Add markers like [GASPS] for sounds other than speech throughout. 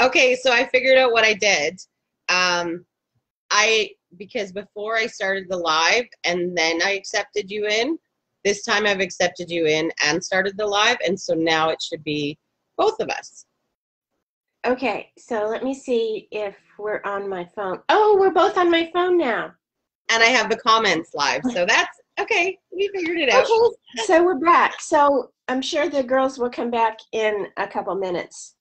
Okay, so I figured out what I did. Um, I because before I started the live and then I accepted you in. This time I've accepted you in and started the live, and so now it should be both of us. Okay, so let me see if we're on my phone. Oh, we're both on my phone now. And I have the comments live, so that's okay. We figured it out. Okay, so we're back. So I'm sure the girls will come back in a couple minutes.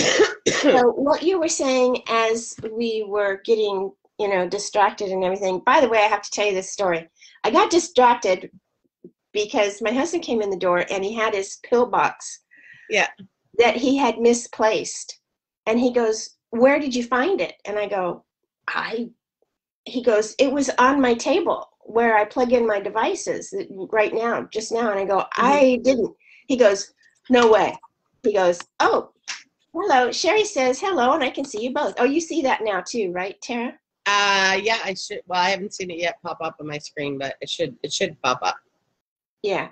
So what you were saying as we were getting, you know, distracted and everything. By the way, I have to tell you this story. I got distracted because my husband came in the door and he had his pill box. Yeah. That he had misplaced. And he goes, Where did you find it? And I go, I he goes, It was on my table where I plug in my devices right now, just now. And I go, mm-hmm. I didn't. He goes, No way. He goes, Oh, hello. Sherry says hello, and I can see you both. Oh, you see that now too, right, Tara? Uh yeah, I should well I haven't seen it yet pop up on my screen, but it should it should pop up. Yeah.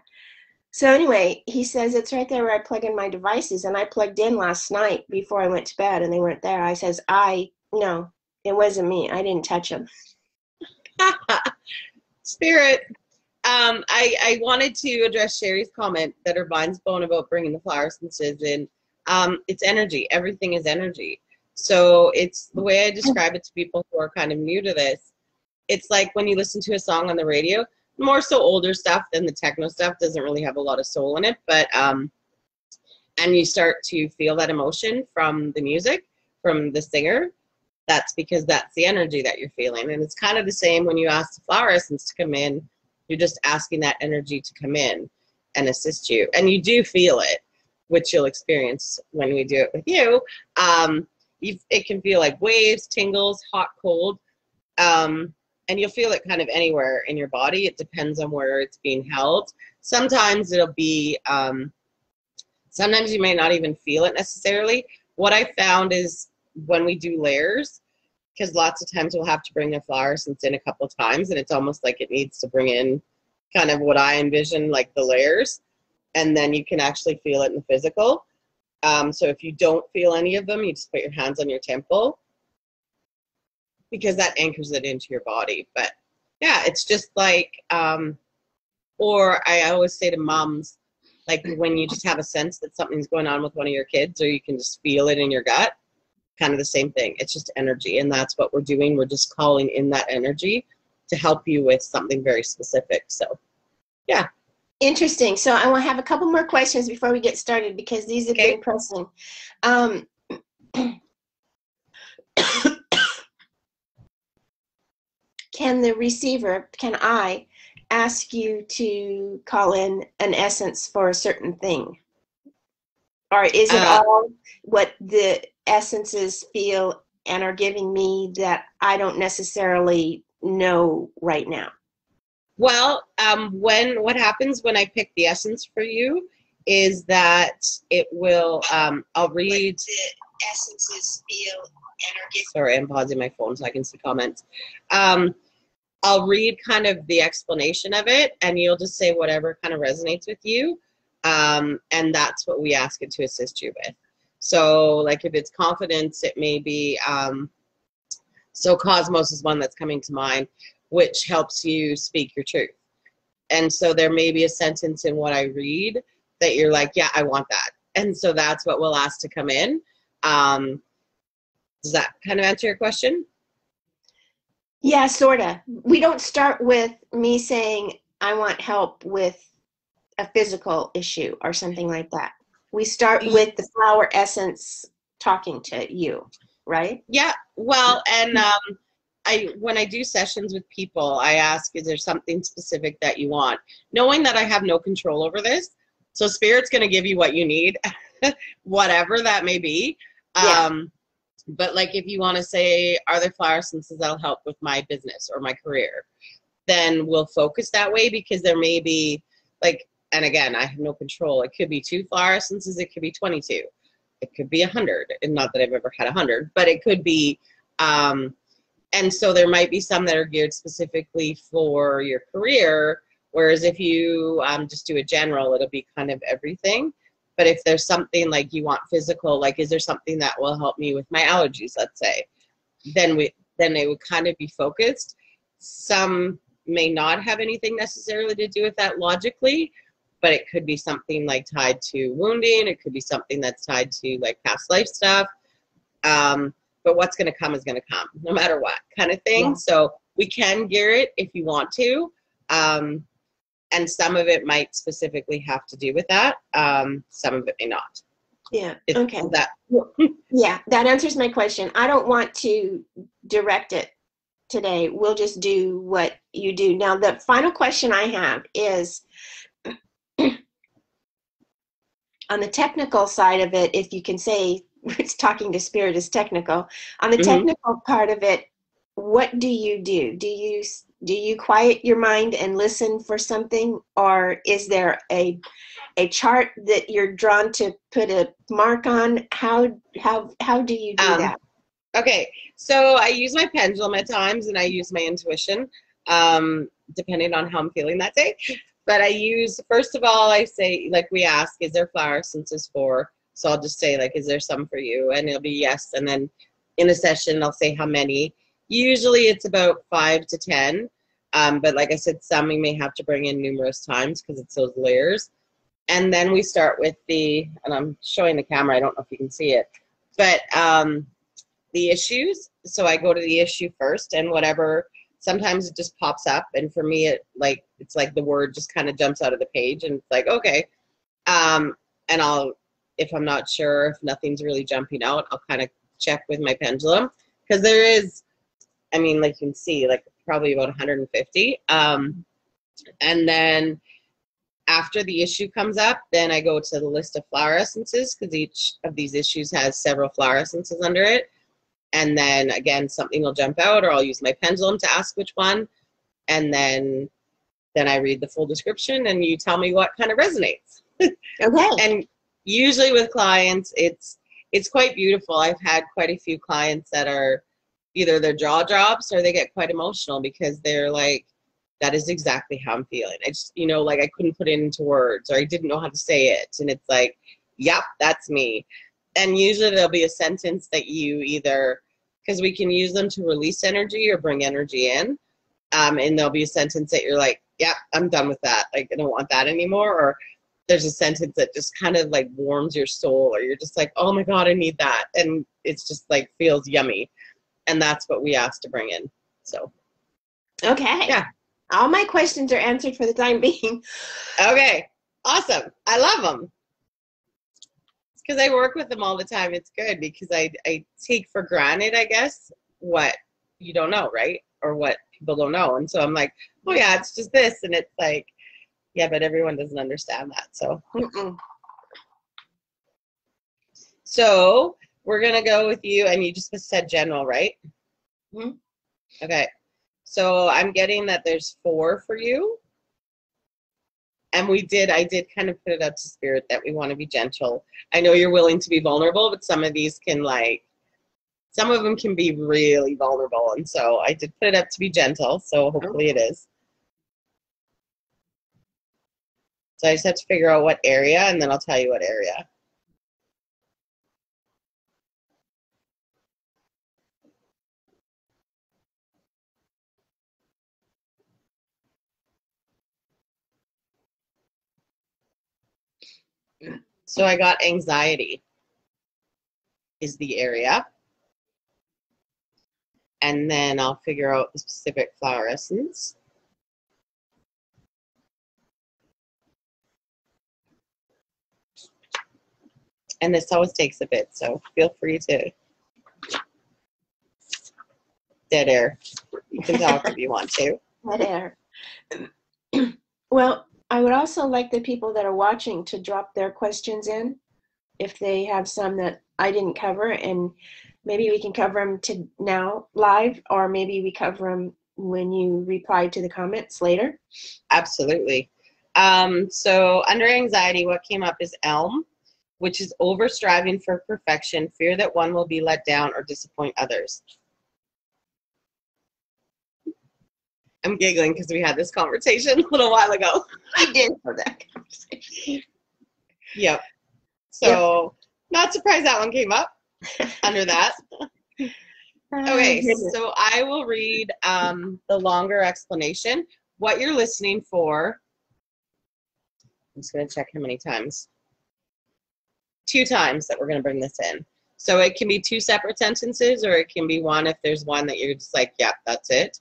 So anyway, he says it's right there where I plug in my devices, and I plugged in last night before I went to bed, and they weren't there. I says I no, it wasn't me. I didn't touch them. [LAUGHS] Spirit. Um, I, I wanted to address Sherry's comment that her vine's bone about bringing the flower essences in. Um, it's energy. Everything is energy. So it's the way I describe it to people who are kind of new to this. It's like when you listen to a song on the radio, more so older stuff than the techno stuff doesn't really have a lot of soul in it but um and you start to feel that emotion from the music from the singer that's because that's the energy that you're feeling and it's kind of the same when you ask the flower essence to come in you're just asking that energy to come in and assist you and you do feel it which you'll experience when we do it with you um, it can feel like waves tingles hot cold um, and you'll feel it kind of anywhere in your body. It depends on where it's being held. Sometimes it'll be, um, sometimes you may not even feel it necessarily. What I found is when we do layers, because lots of times we'll have to bring the flower essence in a couple times, and it's almost like it needs to bring in kind of what I envision, like the layers, and then you can actually feel it in the physical. Um, so if you don't feel any of them, you just put your hands on your temple because that anchors it into your body. But yeah, it's just like, um, or I always say to moms, like when you just have a sense that something's going on with one of your kids, or you can just feel it in your gut, kind of the same thing. It's just energy, and that's what we're doing. We're just calling in that energy to help you with something very specific. So, yeah. Interesting. So I want to have a couple more questions before we get started because these have okay. been pressing. Um, [COUGHS] can the receiver, can I ask you to call in an essence for a certain thing? Or is it uh, all what the essences feel and are giving me that I don't necessarily know right now? Well, um, when what happens when I pick the essence for you is that it will. Um, I'll read. The essences feel giving. Sorry, I'm pausing my phone so I can see comments. Um, I'll read kind of the explanation of it, and you'll just say whatever kind of resonates with you. Um, and that's what we ask it to assist you with. So, like if it's confidence, it may be um, so cosmos is one that's coming to mind, which helps you speak your truth. And so there may be a sentence in what I read that you're like, yeah, I want that. And so that's what we'll ask to come in. Um, does that kind of answer your question? Yeah, sorta. We don't start with me saying I want help with a physical issue or something like that. We start with the flower essence talking to you, right? Yeah. Well, and um, I when I do sessions with people, I ask, is there something specific that you want? Knowing that I have no control over this, so spirit's going to give you what you need, [LAUGHS] whatever that may be. Yeah. Um, but like if you want to say, are there flower essences that'll help with my business or my career? Then we'll focus that way because there may be like, and again, I have no control. It could be two flower essences, it could be 22, it could be a hundred. And not that I've ever had a hundred, but it could be. Um, and so there might be some that are geared specifically for your career. Whereas if you um, just do a general, it'll be kind of everything. But if there's something like you want physical, like is there something that will help me with my allergies, let's say, then we then they would kind of be focused. Some may not have anything necessarily to do with that logically, but it could be something like tied to wounding. It could be something that's tied to like past life stuff. Um, but what's going to come is going to come, no matter what kind of thing. Yeah. So we can gear it if you want to. Um, and some of it might specifically have to do with that. Um, some of it may not. Yeah. If Okay. That [LAUGHS] Yeah, that answers my question. I don't want to direct it today. We'll just do what you do. Now, the final question I have is [CLEARS THROAT] on the technical side of it, if you can say it's [LAUGHS] talking to spirit is technical. On the Mhm. technical part of it, what do you do? Do you do you quiet your mind and listen for something or is there a a chart that you're drawn to put a mark on? How how how do you do Um, that? Okay, so I use my pendulum at times and I use my intuition, um, depending on how I'm feeling that day. But I use, first of all, I say, like we ask, is there flower essences for? So I'll just say, like, is there some for you? And it'll be yes. And then in a session, I'll say how many. Usually it's about five to 10. Um, but like I said, some we may have to bring in numerous times because it's those layers. And then we start with the, and I'm showing the camera, I don't know if you can see it, but um, the issues. So I go to the issue first and whatever, sometimes it just pops up. And for me, it like, it's like the word just kind of jumps out of the page and it's like, okay. Um, and I'll, if I'm not sure, if nothing's really jumping out, I'll kind of check with my pendulum because there is, I mean, like you can see, like probably about 150. Um, and then after the issue comes up, then I go to the list of flower essences because each of these issues has several flower essences under it. And then again, something will jump out, or I'll use my pendulum to ask which one. And then, then I read the full description, and you tell me what kind of resonates. Okay. [LAUGHS] And usually with clients, it's it's quite beautiful. I've had quite a few clients that are either their jaw drops or they get quite emotional because they're like, that is exactly how I'm feeling. I just, you know, like I couldn't put it into words or I didn't know how to say it. And it's like, yep, that's me. And usually there'll be a sentence that you either, because we can use them to release energy or bring energy in. Um, and there'll be a sentence that you're like, yep, I'm done with that. Like, I don't want that anymore. Or there's a sentence that just kind of like warms your soul or you're just like, oh my God, I need that. And it's just like feels yummy. And that's what we asked to bring in. So, Okay. Yeah. All my questions are answered for the time [LAUGHS] being. okay, awesome. I love them. Because I work with them all the time. It's good because I, I take for granted, I guess, what you don't know, right? Or what people don't know. And so I'm like, oh yeah, it's just this. And it's like, yeah, but everyone doesn't understand that. So, Mm-mm. so we're gonna go with you, and you just said general, right? Mhm. Okay. So I'm getting that there's four for you. And we did, I did kind of put it up to spirit that we want to be gentle. I know you're willing to be vulnerable, but some of these can like, some of them can be really vulnerable. And so I did put it up to be gentle. So hopefully it is. So I just have to figure out what area and then I'll tell you what area. So I got anxiety is the area. And then I'll figure out the specific flower essence. And this always takes a bit, so feel free to dead air. You can talk if you want to. [LAUGHS] Dead air. well, I would also like the people that are watching to drop their questions in if they have some that I didn't cover, and maybe we can cover them to now live, or maybe we cover them when you reply to the comments later. Absolutely. Um, so under anxiety, what came up is elm, which is over striving for perfection, fear that one will be let down or disappoint others. I'm giggling because we had this conversation [LAUGHS] a little while ago. I did have that conversation. Yep. So not surprised that one came up under that. [LAUGHS] Okay, so I will read um, the longer explanation. What you're listening for, I'm just going to check how many times. Two times that we're going to bring this in. So it can be two separate sentences, or it can be one if there's one that you're just like, yep, that's it.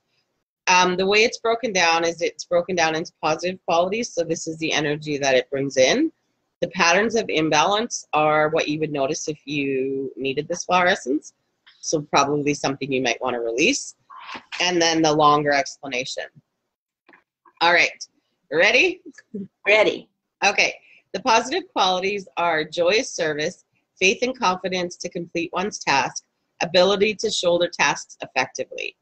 Um, the way it's broken down is it's broken down into positive qualities. So this is the energy that it brings in. The patterns of imbalance are what you would notice if you needed this flower essence. So probably something you might want to release. And then the longer explanation. All right, ready? Ready. Okay. The positive qualities are joyous service, faith and confidence to complete one's task, ability to shoulder tasks effectively.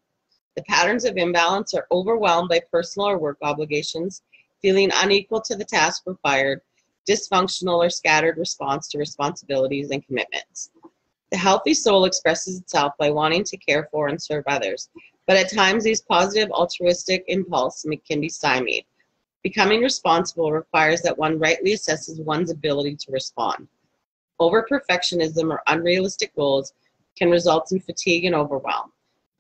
The patterns of imbalance are overwhelmed by personal or work obligations, feeling unequal to the task required, dysfunctional or scattered response to responsibilities and commitments. The healthy soul expresses itself by wanting to care for and serve others, but at times these positive altruistic impulses can be stymied. Becoming responsible requires that one rightly assesses one's ability to respond. Over perfectionism or unrealistic goals can result in fatigue and overwhelm.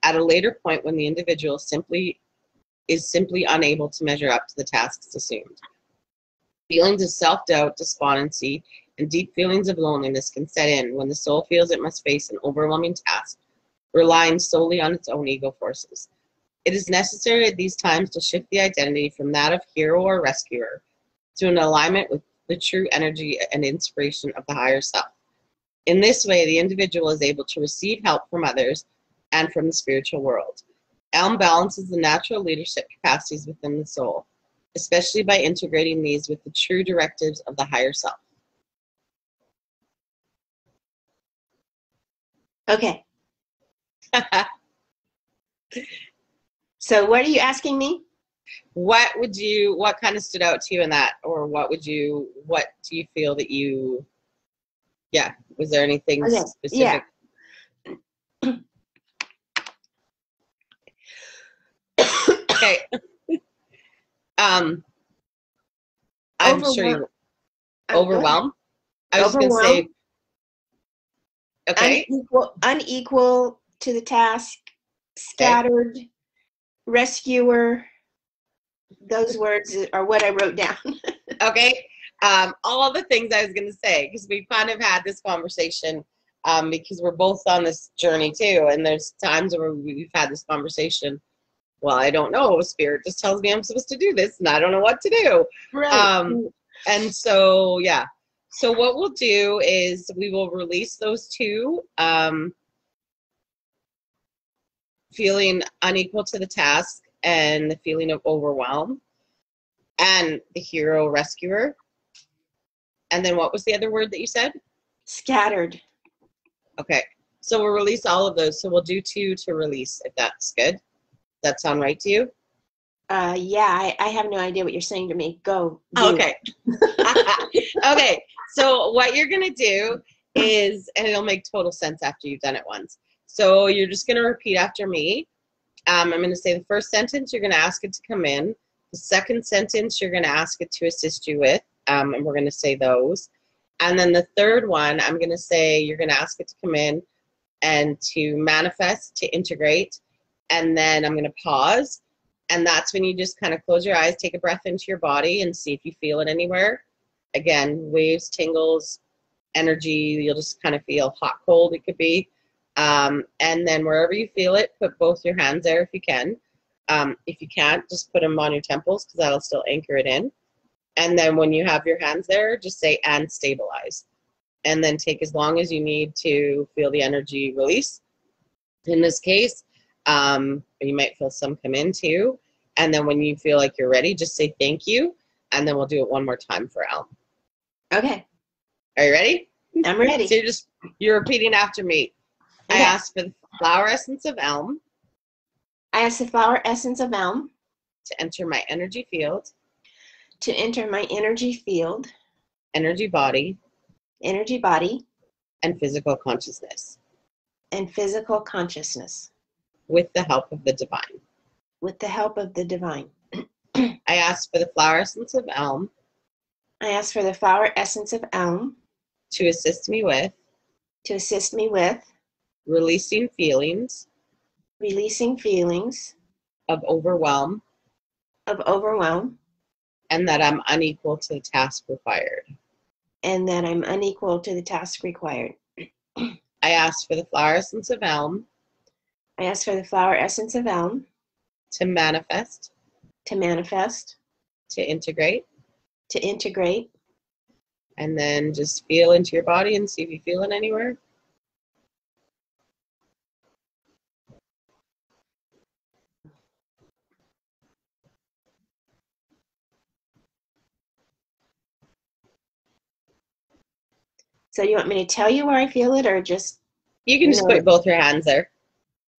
At a later point, when the individual simply is simply unable to measure up to the tasks assumed. Feelings of self doubt, despondency, and deep feelings of loneliness can set in when the soul feels it must face an overwhelming task, relying solely on its own ego forces. It is necessary at these times to shift the identity from that of hero or rescuer to an alignment with the true energy and inspiration of the higher self. In this way, the individual is able to receive help from others and from the spiritual world. Elm balances the natural leadership capacities within the soul, especially by integrating these with the true directives of the higher self. Okay. [LAUGHS] So what are you asking me? what would you what kind of stood out to you in that? Or what would you what do you feel that you yeah was there anything Okay, specific? Okay. [COUGHS] Um i'm sure you overwhelmed i was gonna say okay. Unequal, unequal to the task, scattered, rescuer. Those words are what I wrote down. [LAUGHS] okay um all the things i was gonna say because we kind of had this conversation um because we're both on this journey too and there's times where we've had this conversation well i don't know spirit just tells me i'm supposed to do this and i don't know what to do right. Um, and so yeah so what we'll do is we will release those two um, feeling unequal to the task and the feeling of overwhelm and the hero rescuer and then what was the other word that you said scattered. okay so we'll release all of those so we'll do two to release if that's good that sound right to you Uh, yeah, I, I have no idea what you're saying to me. Go. Oh, Okay. [LAUGHS] okay. So what you're gonna do is, and it'll make total sense after you've done it once. So you're just gonna repeat after me. Um, I'm gonna say the first sentence. You're gonna ask it to come in. The second sentence you're gonna ask it to assist you with, um, and we're gonna say those. And then the third one, I'm gonna say you're gonna ask it to come in and to manifest, to integrate, and then I'm gonna pause and that's when you just kind of close your eyes, take a breath into your body, and see if you feel it anywhere. Again, waves, tingles, energy. You'll just kind of feel hot, cold. It could be, um, and then wherever you feel it, put both your hands there if you can. Um, if you can't, just put them on your temples because that'll still anchor it in. And then when you have your hands there, just say and stabilize. And then take as long as you need to feel the energy release. In this case, um, you might feel some come in too. And then when you feel like you're ready, just say thank you. And then we'll do it one more time for Elm. Okay, Are you ready? I'm ready. So you're just you're repeating after me. I Okay. ask for the flower essence of elm. I ask the flower essence of elm. To enter my energy field, to enter my energy field, energy body, energy body, and physical consciousness. And physical consciousness. With the help of the divine. with the help of the divine. [CLEARS THROAT] I ask for the flower essence of elm. I ask for the flower essence of elm. To assist me with. To assist me with releasing feelings releasing feelings of overwhelm of overwhelm and that I'm unequal to the task required. and that I'm unequal to the task required. I ask for the flower essence of elm I ask for the flower essence of elm to manifest, to manifest, to integrate, to integrate, and then just feel into your body and see if you feel it anywhere. So you want me to tell you where I feel it or just You can just No. put both your hands there,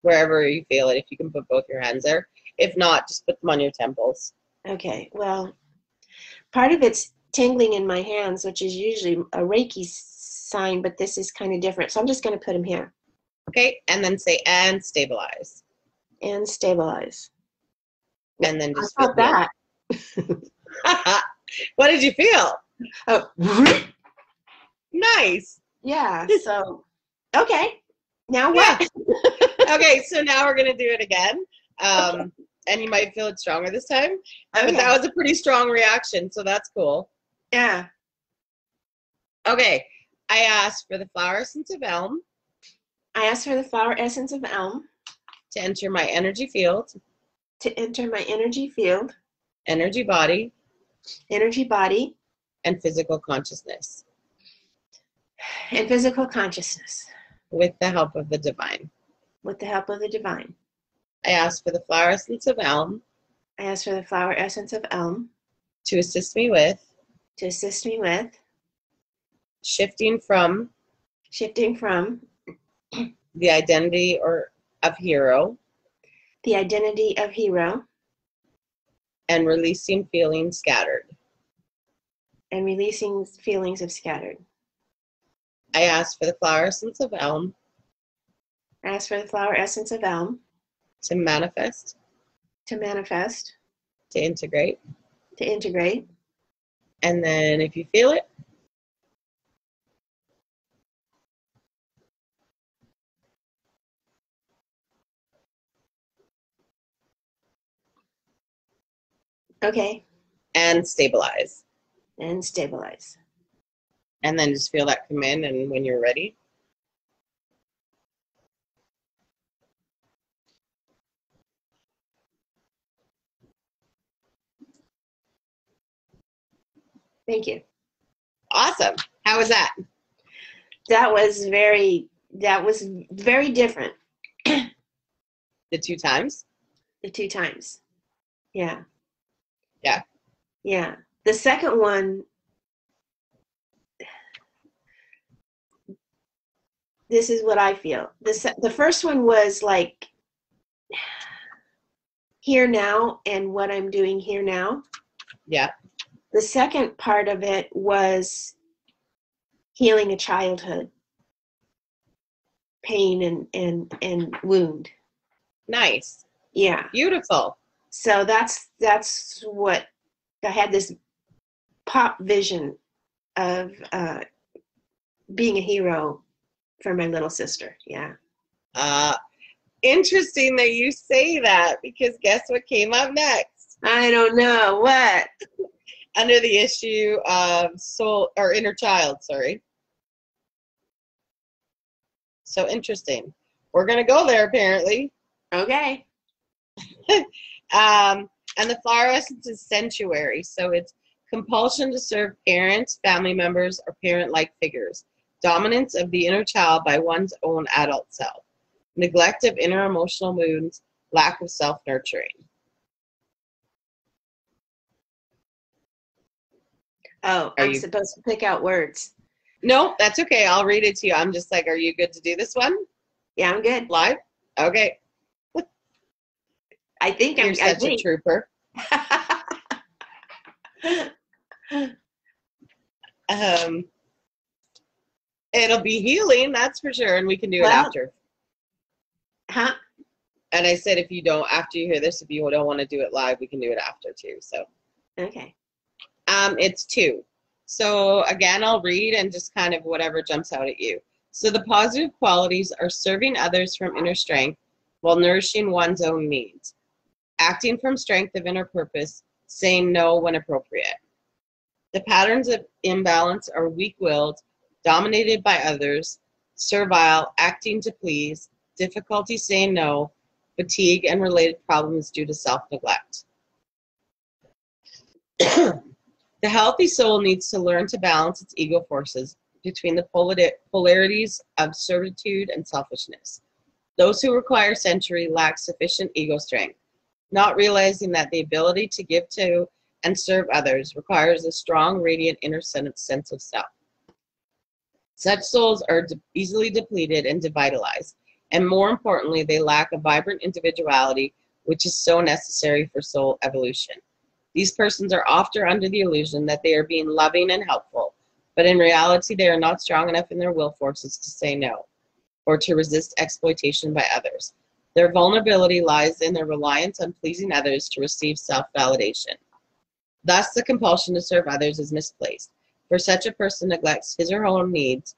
wherever you feel it. If you can put both your hands there. If not, just put them on your temples. okay, well part of it's tingling in my hands, which is usually a Reiki sign, but this is kind of different. So I'm just going to put them here Okay, and then say and stabilize, and stabilize. and then just felt feel that. [LAUGHS] what did you feel? Oh, [LAUGHS] Nice. yeah. So okay. Now what? [LAUGHS] Okay, [LAUGHS] so now we're gonna do it again. Um, and you might feel it stronger this time. But that was a pretty strong reaction, so that's cool. yeah. Okay, I asked for the flower essence of elm I asked for the flower essence of elm to enter my energy field, to enter my energy field, energy body, energy body, and physical consciousness and physical consciousness with the help of the divine. with the help of the divine. I ask for the flower essence of elm I ask for the flower essence of elm to assist me with to assist me with shifting from shifting from the identity or of hero the identity of hero and releasing feelings scattered. and releasing feelings of scattered. I asked for the flower essence of elm. I ask for the flower essence of elm. To manifest, to manifest, to integrate, to integrate, and then if you feel it, okay, and stabilize. and stabilize. And then just feel that come in, and when you're ready, Thank you. awesome. How was that? That was very that was very different [CLEARS THROAT] The two times? the two times. Yeah. Yeah. Yeah. The second one this is what I feel. The the first one was like here now and what I'm doing here now. Yeah. The second part of it was healing a childhood pain and and and wound. Nice. Yeah. Beautiful. So that's that's what I had this pop vision of uh, being a hero for my little sister. Yeah. Uh, interesting that you say that because guess what came up next? I don't know what. Under the issue of soul or inner child, sorry. So interesting. We're going to go there apparently. Okay. [LAUGHS] Um, and the flower essence is centaury. So it's compulsion to serve parents, family members, or parent like figures, dominance of the inner child by one's own adult self, neglect of inner emotional moods, lack of self nurturing. Oh, Are I'm you- supposed to pick out words. No, that's okay. I'll read it to you. I'm just like, are you good to do this one Yeah, I'm good. live? Okay. I think I'm. You're I such a think. trooper. [LAUGHS] Um, it'll be healing, that's for sure, and we can do it after. huh? And I said, if you don't, after you hear this, if you don't want to do it live, we can do it after too. So, Okay. um, it's two. So again, I'll read and just kind of whatever jumps out at you. So the positive qualities are serving others from inner strength while nourishing one's own needs, acting from strength of inner purpose, saying no when appropriate. The patterns of imbalance are weak willed, dominated by others, servile, acting to please, difficulty saying no, fatigue, and related problems due to self neglect. [CLEARS THROAT] the healthy soul needs to learn to balance its ego forces between the polarities of servitude and selfishness. Those who require centaury lack sufficient ego strength, not realizing that the ability to give to and serve others requires a strong, radiant inner sense of self. Such souls are de- easily depleted and devitalized, and more importantly, they lack a vibrant individuality, which is so necessary for soul evolution. These persons are often under the illusion that they are being loving and helpful, but in reality, they are not strong enough in their will forces to say no or to resist exploitation by others. Their vulnerability lies in their reliance on pleasing others to receive self validation. Thus, the compulsion to serve others is misplaced, for such a person neglects his or her own needs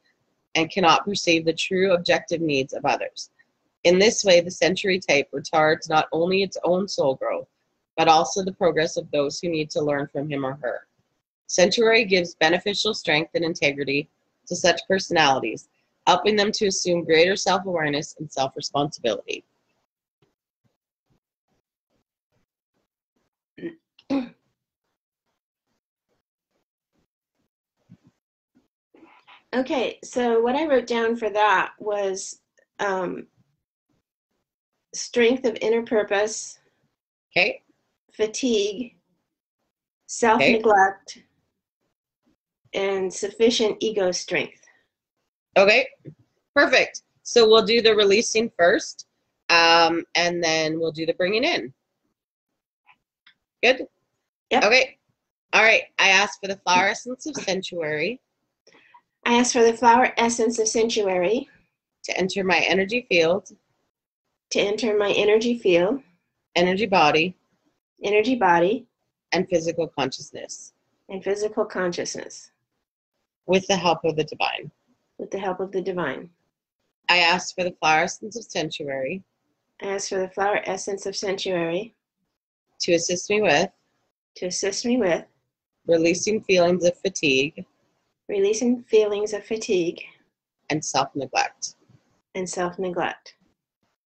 and cannot perceive the true objective needs of others. In this way, the centaury type retards not only its own soul growth, but also the progress of those who need to learn from him or her. Centaury gives beneficial strength and integrity to such personalities, helping them to assume greater self awareness and self responsibility. [CLEARS THROAT] Okay, so what I wrote down for that was um, strength of inner purpose. Okay. Fatigue, self neglect, okay. and sufficient ego strength. Okay, perfect. So we'll do the releasing first, um, and then we'll do the bringing in. Good? Yep. Okay. All right. I asked for the flower essence of sanctuary. I ask for the flower essence of sanctuary to enter my energy field, to enter my energy field, energy body, energy body, and physical consciousness. And physical consciousness. With the help of the divine. With the help of the divine. I ask for the flower essence of sanctuary. I ask for the flower essence of sanctuary. To assist me with. To assist me with. Releasing feelings of fatigue releasing feelings of fatigue and self neglect. And self neglect.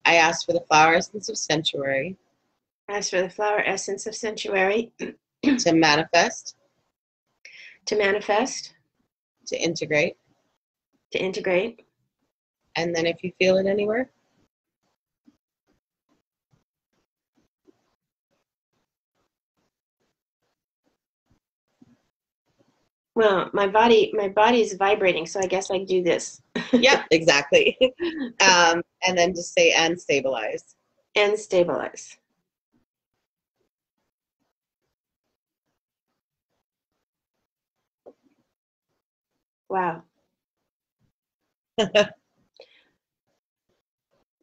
I ask for the flower essence of sanctuary. Ask for the flower essence of sanctuary to manifest. To manifest. To integrate. To integrate. And then if you feel it anywhere, Well, my body, my body is vibrating, so I guess I do this. [LAUGHS] yep, exactly. Um, and then just say and stabilize. And stabilize. Wow. [LAUGHS]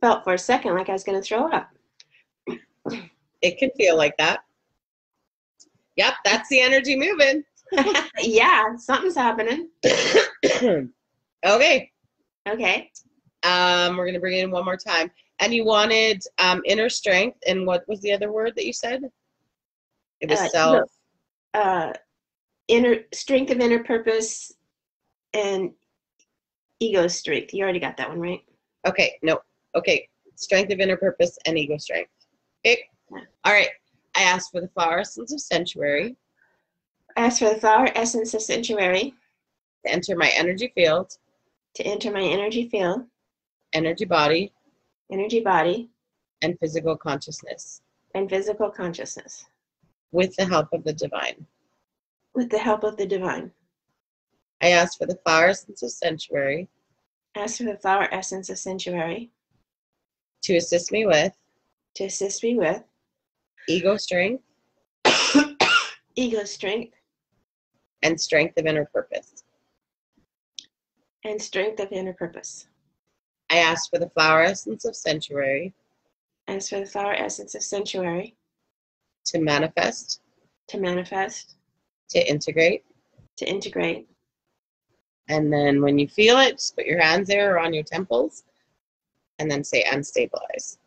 Felt for a second like I was going to throw up. It can feel like that. Yep, that's the energy moving. [LAUGHS] yeah, something's happening. [COUGHS] okay. Okay. Um, we're gonna bring it in one more time. And you wanted um, inner strength, and what was the other word that you said? It was uh, self. Uh, inner strength of inner purpose, and ego strength. You already got that one right. Okay. No. Okay. Strength of inner purpose and ego strength. Okay. Yeah. All right. I asked for the flower essence of sanctuary. Ask for the flower essence of sanctuary. To enter my energy field. To enter my energy field. Energy body. Energy body. And physical consciousness. And physical consciousness. With the help of the divine. With the help of the divine. I ask for the flower essence of sanctuary. Ask for the flower essence of sanctuary. To assist me with. To assist me with. Ego strength. [COUGHS] ego strength and strength of inner purpose. And strength of inner purpose. I ask for the flower essence of sanctuary. Ask for the flower essence of sanctuary. To manifest. To manifest. To integrate. to integrate. And then when you feel it, just put your hands there or on your temples and then say unstabilize.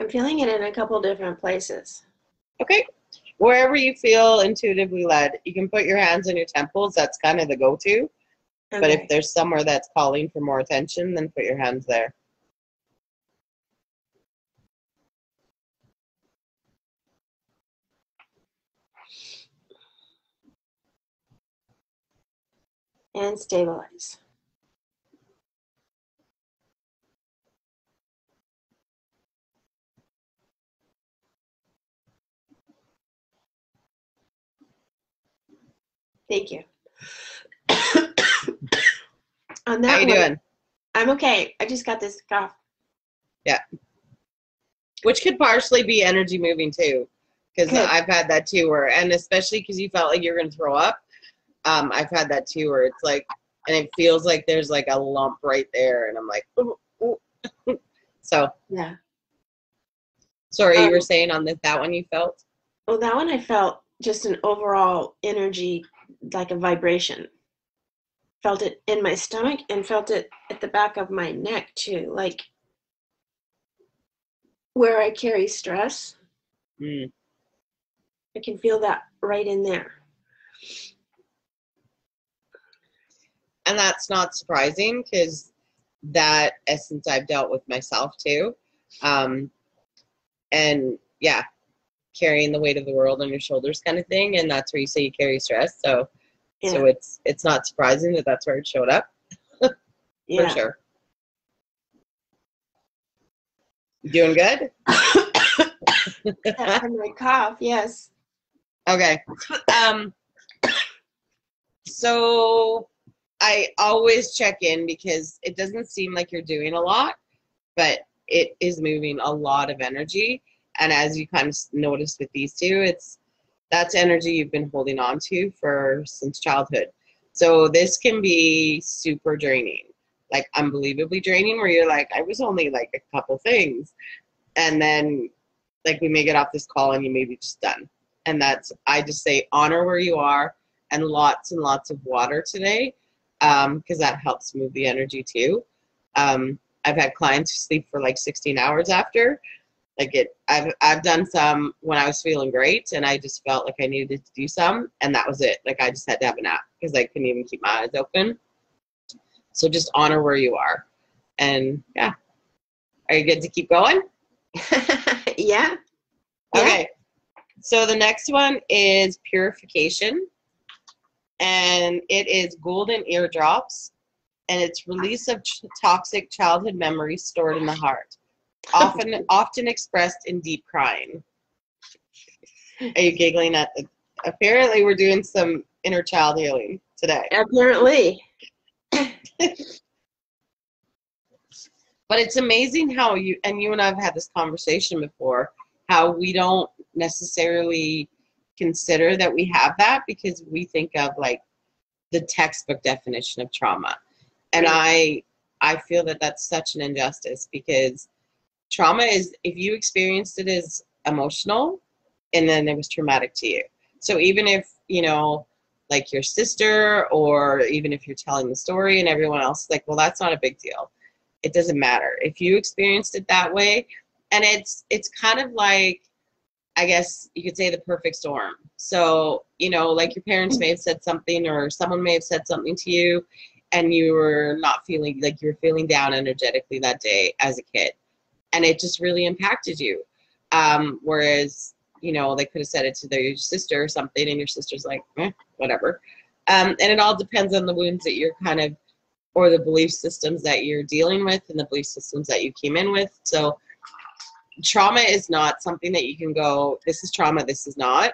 I'm feeling it in a couple different places. Okay. Wherever you feel intuitively led, you can put your hands on your temples. That's kind of the go to. But if there's somewhere that's calling for more attention, then put your hands there. and stabilize. Thank you. [COUGHS] On that How you one, doing? I'm okay. I just got this cough. Yeah. Which could partially be energy moving too. Because I've had that too, where, and especially because you felt like you're going to throw up. Um, I've had that too, where it's like, and it feels like there's like a lump right there, and I'm like, ooh, ooh. [LAUGHS] so Yeah. sorry, you were Um, saying on this, that one you felt? Well, that one I felt just an overall energy, like a vibration. Felt it in my stomach and felt it at the back of my neck too, like where I carry stress. Mm. I can feel that right in there. and that's not surprising because that essence I've dealt with myself too. Um, and yeah, carrying the weight of the world on your shoulders, kind of thing. And that's where you say you carry stress. So, Yeah. so it's it's not surprising that that's where it showed up [LAUGHS] yeah. for sure. Doing good. [COUGHS] From my cough, yes. Okay. Um, so I always check in because it doesn't seem like you're doing a lot, but it is moving a lot of energy. And as you kind of noticed with these two, it's that's energy you've been holding on to for since childhood. So this can be super draining, like unbelievably draining, where you're like, I was only like a couple things. And then like we may get off this call and you may be just done and that's I just say honor where you are and lots and lots of water today because that helps move the energy too. Um, I've had clients sleep for like 16 hours after. Like it, I've I've done some when I was feeling great and I just felt like I needed to do some and that was it. Like I just had to have a nap because I couldn't even keep my eyes open. So just honor where you are, and yeah. Are you good to keep going? [LAUGHS] yeah. Yeah. Okay. So the next one is purification. And it is golden eardrops. And it's release of ch- toxic childhood memories stored in the heart, often often expressed in deep crying. Are you giggling at the apparently we're doing some inner child healing today. Apparently. But it's amazing how you and you and I've had this conversation before, how we don't necessarily consider that we have that because we think of like the textbook definition of trauma. And I I feel that that's such an injustice because trauma is if you experienced it as emotional and then it was traumatic to you. So even if, you know, like your sister or even if you're telling the story and everyone else is like, well that's not a big deal. It doesn't matter. If you experienced it that way and it's it's kind of like i guess you could say the perfect storm. So you know like your parents may have said something or someone may have said something to you and you were not feeling like you were feeling down energetically that day as a kid and it just really impacted you um, whereas you know they could have said it to their sister or something and your sister's like eh, whatever um, and it all depends on the wounds that you're kind of or the belief systems that you're dealing with and the belief systems that you came in with. So trauma is not something that you can go, this is trauma, this is not.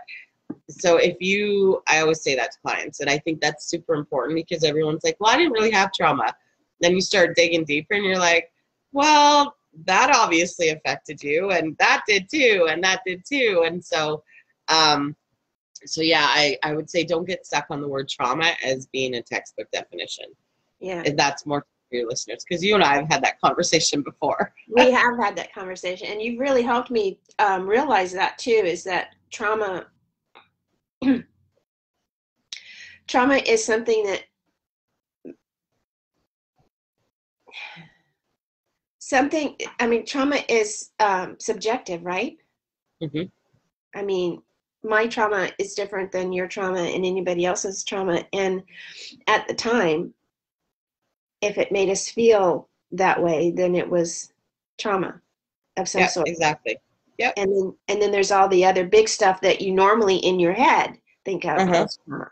So if you, I always say that to clients, and I think that's super important because everyone's like, well, I didn't really have trauma. Then you start digging deeper and you're like, well, that obviously affected you and that did too and that did too and so um so yeah i i would say don't get stuck on the word trauma as being a textbook definition Yeah. if that's more for your listeners because you and i have had that conversation before [LAUGHS] we have had that conversation and you've really helped me um, realize that too is that trauma [CLEARS THROAT] trauma is something that something i mean trauma is um, subjective right? Mm-hmm. i mean my trauma is different than your trauma and anybody else's trauma. And at the time if it made us feel that way then it was trauma of some yeah sort. exactly. Yeah and then and then there's all the other big stuff that you normally in your head think of Uh-huh. as trauma.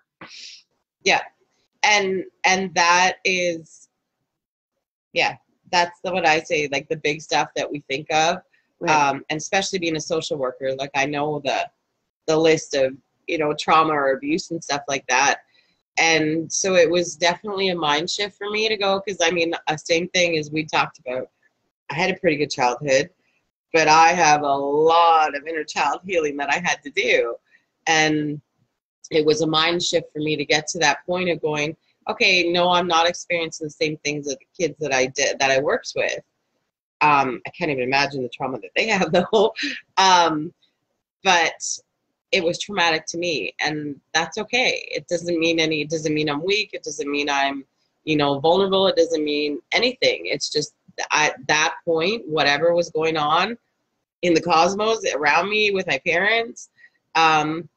And and that is yeah that's the, what i say like the big stuff that we think of right. um, and especially being a social worker like i know the the list of you know trauma or abuse and stuff like that. And so it was definitely a mind shift for me to go because i mean a same thing as we talked about. I had a pretty good childhood but i have a lot of inner child healing that i had to do. And it was a mind shift for me to get to that point of going okay no i'm not experiencing the same things that the kids that i did that i worked with. Um, i can't even imagine the trauma that they have [LAUGHS] though. Um, but it was traumatic to me and that's okay. It doesn't mean any it doesn't mean i'm weak. It doesn't mean i'm you know vulnerable. It doesn't mean anything. It's just at that point whatever was going on in the cosmos around me with my parents um,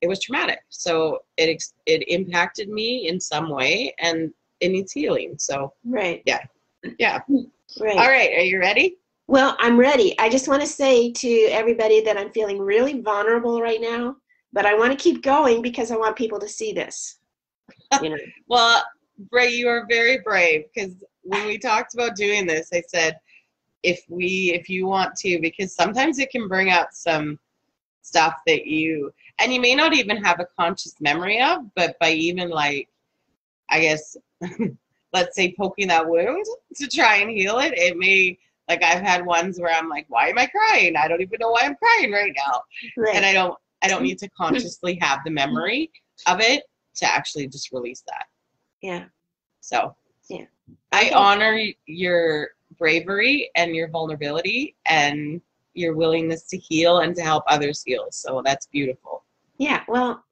it was traumatic. So it ex- it impacted me in some way and it needs healing. So right. yeah. Right. All right. Are you ready? Well i'm ready. I just want to say to everybody that i'm feeling really vulnerable right now but i want to keep going because i want people to see this you know. [LAUGHS] Well, Bray, you are very brave because when we talked about doing this, I said, if we, if you want to, because sometimes it can bring out some stuff that you, and you may not even have a conscious memory of, but by even like, I guess, [LAUGHS] let's say poking that wound to try and heal it, it may, like I've had ones where I'm like, why am I crying? I don't even know why I'm crying right now. right And I don't, I don't need to consciously have the memory of it to actually just release that. yeah So, Yeah. I Okay. honor your bravery and your vulnerability and your willingness to heal and to help others heal. So that's beautiful. Yeah well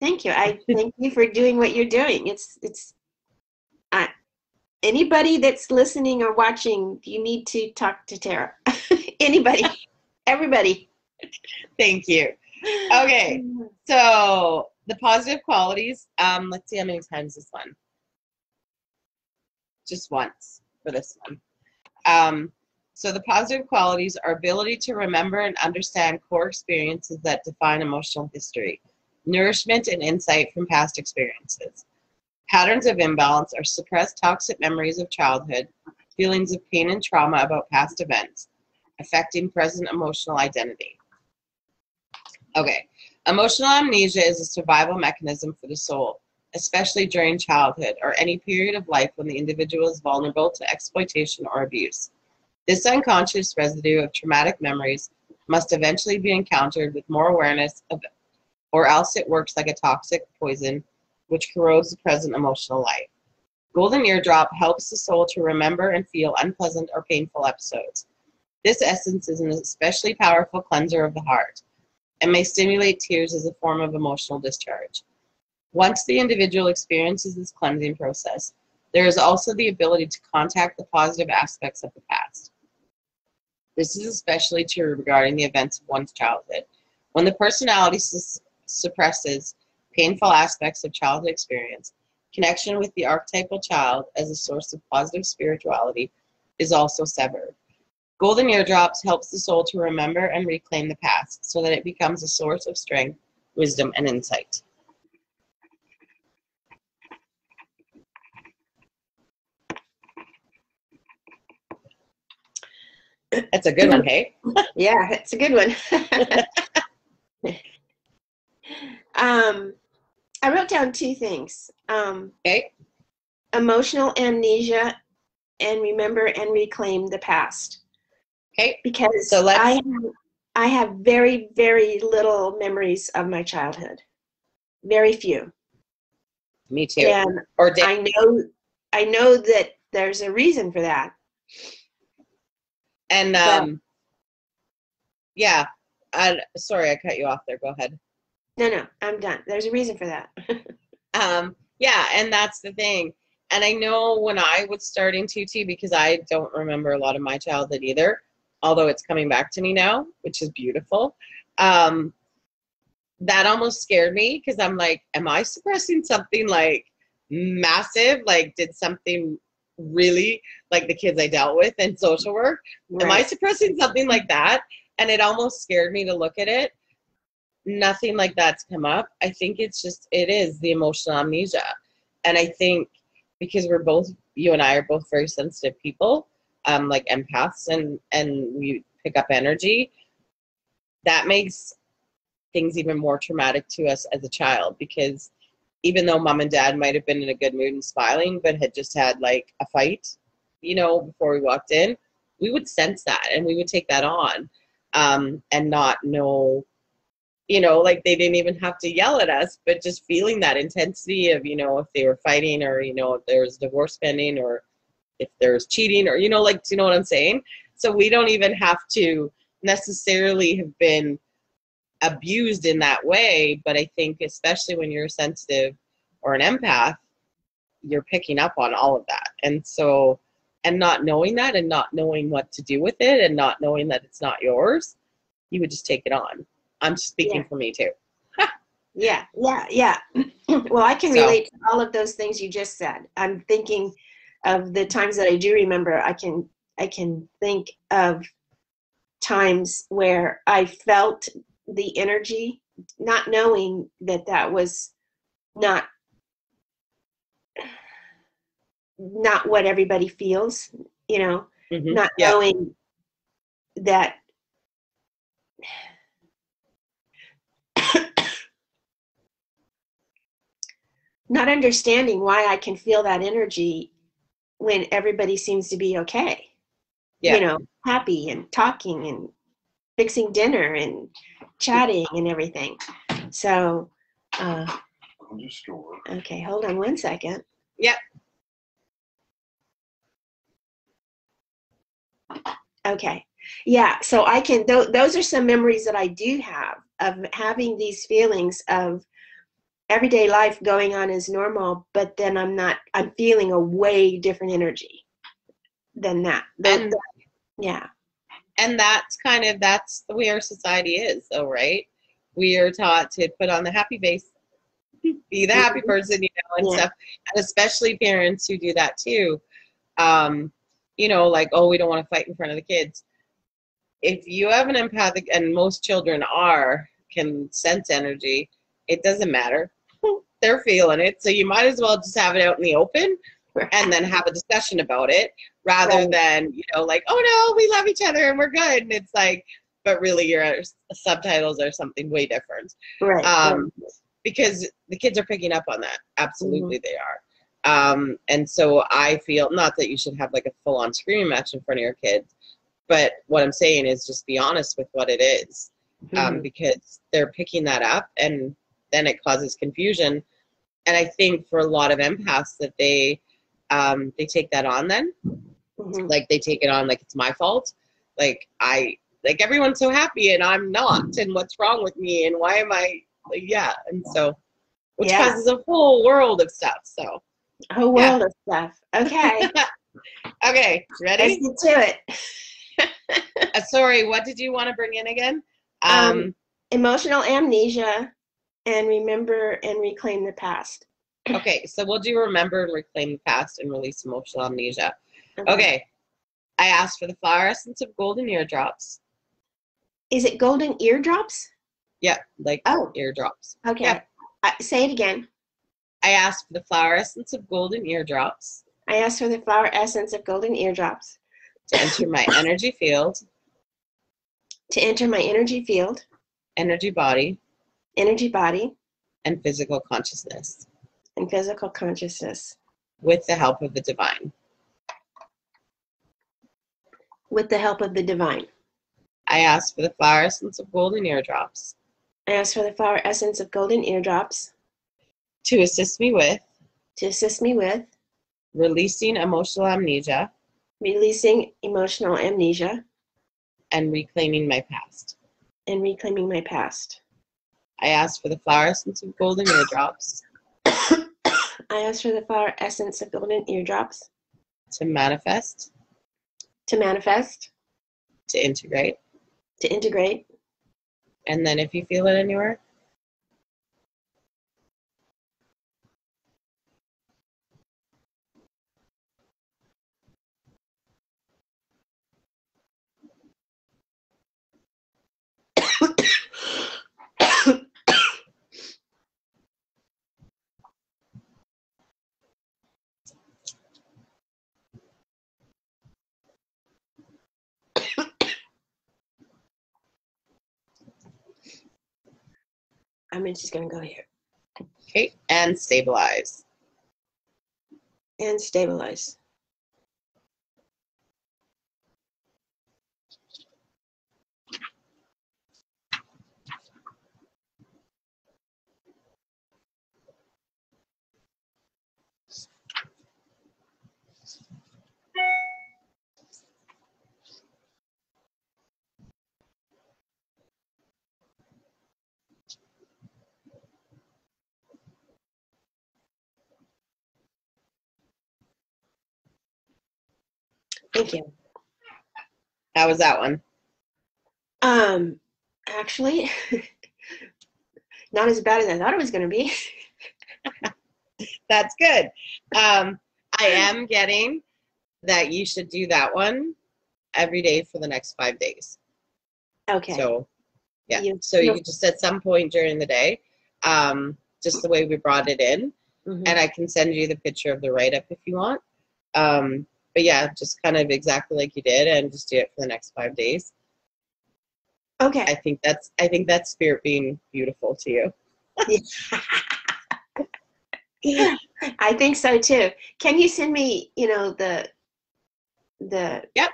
thank you i [LAUGHS] thank you for doing what you're doing it's it's uh, anybody that's listening or watching you need to talk to tara [LAUGHS] anybody [LAUGHS] everybody Thank you. Okay. So the positive qualities. Um, let's see how many times this one. Just once for this one. Um, so the positive qualities are ability to remember and understand core experiences that define emotional history, nourishment and insight from past experiences. Patterns of imbalance are suppressed toxic memories of childhood, feelings of pain and trauma about past events, affecting present emotional identity. Okay. Emotional amnesia is a survival mechanism for the soul, especially during childhood or any period of life when the individual is vulnerable to exploitation or abuse. This unconscious residue of traumatic memories must eventually be encountered with more awareness of or else it works like a toxic poison which corrodes the present emotional life. Golden Eardrop helps the soul to remember and feel unpleasant or painful episodes. This essence is an especially powerful cleanser of the heart and may stimulate tears as a form of emotional discharge. Once the individual experiences this cleansing process, there is also the ability to contact the positive aspects of the past. This is especially true regarding the events of one's childhood. When the personality sus- suppresses painful aspects of childhood experience, connection with the archetypal child as a source of positive spirituality is also severed. Golden Eardrops helps the soul to remember and reclaim the past so that it becomes a source of strength, wisdom, and insight. That's a good one, hey? [LAUGHS] Yeah, it's a good one. [LAUGHS] um, I wrote down two things: um, Okay. emotional amnesia, and remember and reclaim the past. Okay. because So let's- I have, I have very very little memories of my childhood, very few, Me too. and Or did, I know I know that there's a reason for that. And Yeah. um, yeah. And sorry, I cut you off there. Go ahead. No, no, I'm done. There's a reason for that. [LAUGHS] Um, yeah, and that's the thing. And I know when I was starting TT, because I don't remember a lot of my childhood either, although it's coming back to me now, which is beautiful. Um, that almost scared me because I'm like, am I suppressing something like massive? Like, did something really like the kids I dealt with in social work? Am I suppressing something like that? And it almost scared me to look at it. Nothing like that's come up. I think it's just, it is the emotional amnesia. And I think because we're both, you and I are both very sensitive people, um, like empaths, and, and we pick up energy, that makes things even more traumatic to us as a child because even though mom and dad might have been in a good mood and smiling, but had just had like a fight, you know, before we walked in, we would sense that and we would take that on um, and not know, you know, like they didn't even have to yell at us, but just feeling that intensity of, you know, if they were fighting or, you know, if there was divorce pending or if there's cheating or, you know, like, you know what I'm saying? So we don't even have to necessarily have been abused in that way, but I think especially when you're sensitive or an empath, you're picking up on all of that. And so, and not knowing that and not knowing what to do with it and not knowing that it's not yours, you would just take it on. I'm speaking Yeah. for me too. [LAUGHS] Yeah, yeah, yeah. [CLEARS THROAT] well, I can So- relate to all of those things you just said. I'm thinking of the times that I do remember. I can I can think of times where I felt the energy, not knowing that that was not not what everybody feels. You know, Mhm. not yeah. knowing that not understanding why I can feel that energy when everybody seems to be okay. Yeah. You know, happy and talking and fixing dinner and chatting and everything. So, uh, okay, hold on one second. Yep. Okay. Yeah, so I can th- those are some memories that I do have of having these feelings of everyday life going on as normal, but then I'm not I'm feeling a way different energy than that. Th- And yeah. and that's kind of that's the way our society is though right we are taught to put on the happy face be the happy [LAUGHS] person you know and Yeah. stuff and especially parents who do that too um you know like oh we don't want to fight in front of the kids. If you have an empathic and most children are can sense energy it doesn't matter. [LAUGHS] They're feeling it so you might as well just have it out in the open and then have a discussion about it rather Right. than you know like oh no we love each other and we're good and it's like but really your subtitles are something way different. Right. um, because the kids are picking up on that. Absolutely they are um, and so i feel not that you should have like a full-on screaming match in front of your kids but what i'm saying is just be honest with what it is um, Mhm. because they're picking that up and then it causes confusion and i think for a lot of empaths that they um, they take that on then Mhm. like they take it on like it's my fault like i like everyone's so happy and i'm not and what's wrong with me and why am i like, yeah and so which Yeah. causes a whole world of stuff so a whole yeah. world of stuff. Okay. [LAUGHS] okay Let's ready get to it. [LAUGHS] uh, sorry what did you want to bring in again Um, um Emotional amnesia and remember and reclaim the past. okay so we'll do remember and reclaim the past and release emotional amnesia okay i asked for the flower essence of golden eardrops Is it golden eardrops? yeah like Oh, eardrops okay. Yeah. Uh, say it again. I asked for the flower essence of golden eardrops. I asked for the flower essence of golden eardrops. To enter my [COUGHS] energy field, to enter my energy field, energy body, energy body, and physical consciousness. And physical consciousness. With the help of the divine. with the help of the divine. I ask for the flower essence of golden eardrops. I ask for the flower essence of golden eardrops to assist me with to assist me with releasing emotional amnesia releasing emotional amnesia and reclaiming my past. and reclaiming my past. I ask for the flower essence of golden eardrops [COUGHS] I ask for the flower essence of golden eardrops to manifest, to manifest, to integrate, to integrate, and then if you feel it anywhere, I'm just going to go here okay, and stabilize. and stabilize. Thank you. How was that one? Um, actually, [LAUGHS] not as bad as I thought it was going to be. That's good. Um, I am getting that you should do that one every day for the next five days. Okay. So, yeah. You- so you just at some point during the day, um, just the way we brought it in, Mhm. and I can send you the picture of the write up if you want. Um, but yeah, just kind of exactly like you did, and just do it for the next five days. Okay. I think that's I think that's spirit being beautiful to you. I think so too. Can you send me, you know, the the Yep.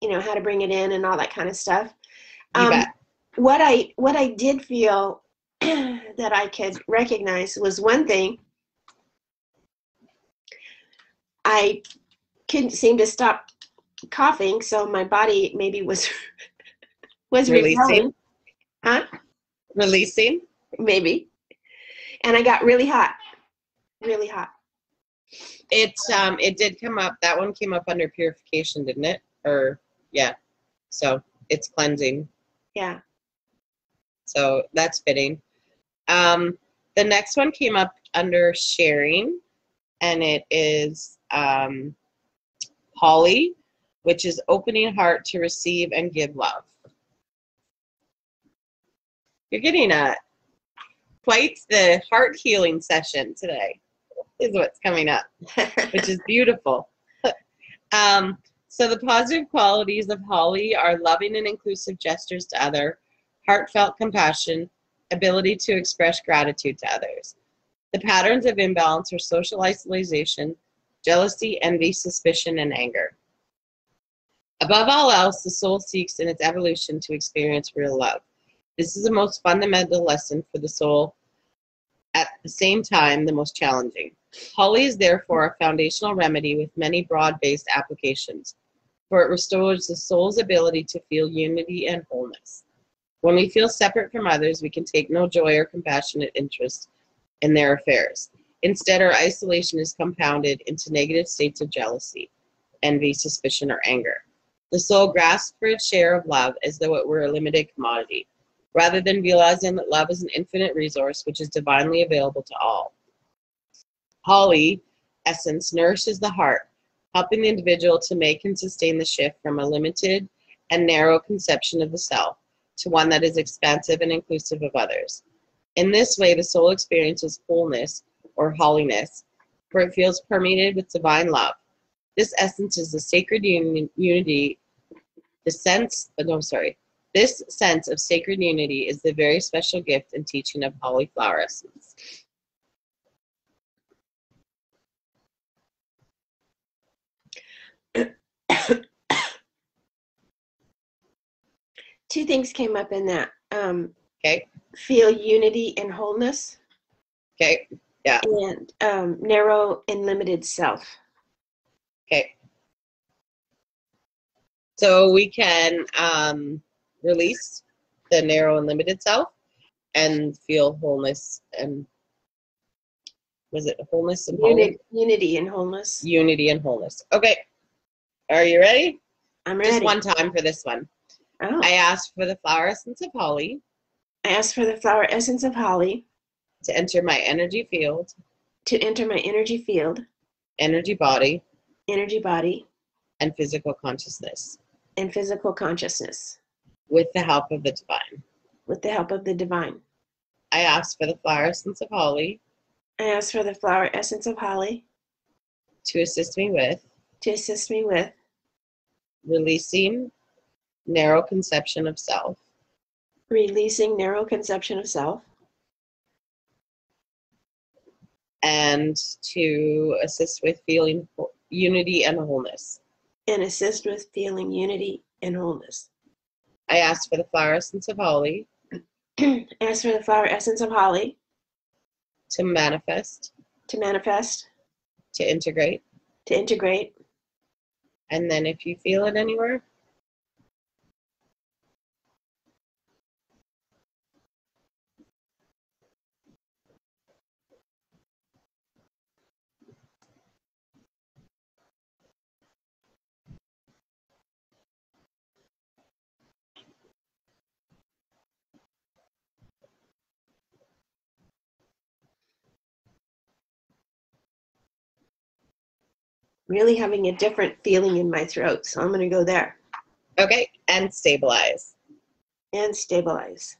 you know, how to bring it in and all that kind of stuff? Um, what I what I did feel [CLEARS THROAT] that I could recognize was one thing. I couldn't seem to stop coughing, so my body maybe was [LAUGHS] was Releasing. rebelling. Huh? Releasing. Maybe. And I got really hot. Really hot. It um it did come up. That one came up under purification, didn't it? Or yeah. So it's cleansing. Yeah. So that's fitting. Um, the next one came up under sharing, and it is um, Holly, which is opening heart to receive and give love. You're getting a quite the heart healing session today, is what's coming up which is beautiful. [LAUGHS] um, so the positive qualities of Holly are loving and inclusive gestures to other, heartfelt compassion, ability to express gratitude to others. The patterns of imbalance are social isolation, jealousy, envy, suspicion, and anger. Above all else, the soul seeks in its evolution to experience real love. This is the most fundamental lesson for the soul, at the same time, the most challenging. Holly is therefore a foundational remedy with many broad based applications, for it restores the soul's ability to feel unity and wholeness. When we feel separate from others, we can take no joy or compassionate interest in their affairs. Instead, our isolation is compounded into negative states of jealousy, envy, suspicion, or anger. The soul grasps for its share of love as though it were a limited commodity, rather than realizing that love is an infinite resource which is divinely available to all. Holly essence nourishes the heart, helping the individual to make and sustain the shift from a limited and narrow conception of the self to one that is expansive and inclusive of others. In this way, the soul experiences wholeness or holiness, for it feels permeated with divine love. This essence is the sacred uni- unity, the sense, uh, no, sorry, this sense of sacred unity is the very special gift and teaching of Holly Flower Essence. [COUGHS] two things came up in that. Um, Okay. Feel unity and wholeness, Okay. And um, narrow and limited self. Okay. So we can um, release the narrow and limited self and feel wholeness and was it wholeness and wholeness? Unity, unity and wholeness. unity and wholeness. Okay. Are you ready? I'm ready. Just one time for this one. Oh. I asked for the flower essence of holly I ask for the flower essence of holly to enter my energy field, to enter my energy field, energy body, energy body, and physical consciousness. And physical consciousness. With the help of the divine. with the help of the divine. I ask for the flower essence of holly. I ask for the flower essence of holly. To assist me with. To assist me with. Releasing narrow conception of self. Releasing narrow conception of self and to assist with feeling unity and wholeness. and assist with feeling unity and wholeness. I asked for the flower essence of holly. [CLEARS THROAT] Ask for the flower essence of holly. To manifest, to manifest, to integrate, to integrate, and then if you feel it anywhere, really having a different feeling in my throat. So I'm going to go there okay, and stabilize. and stabilize.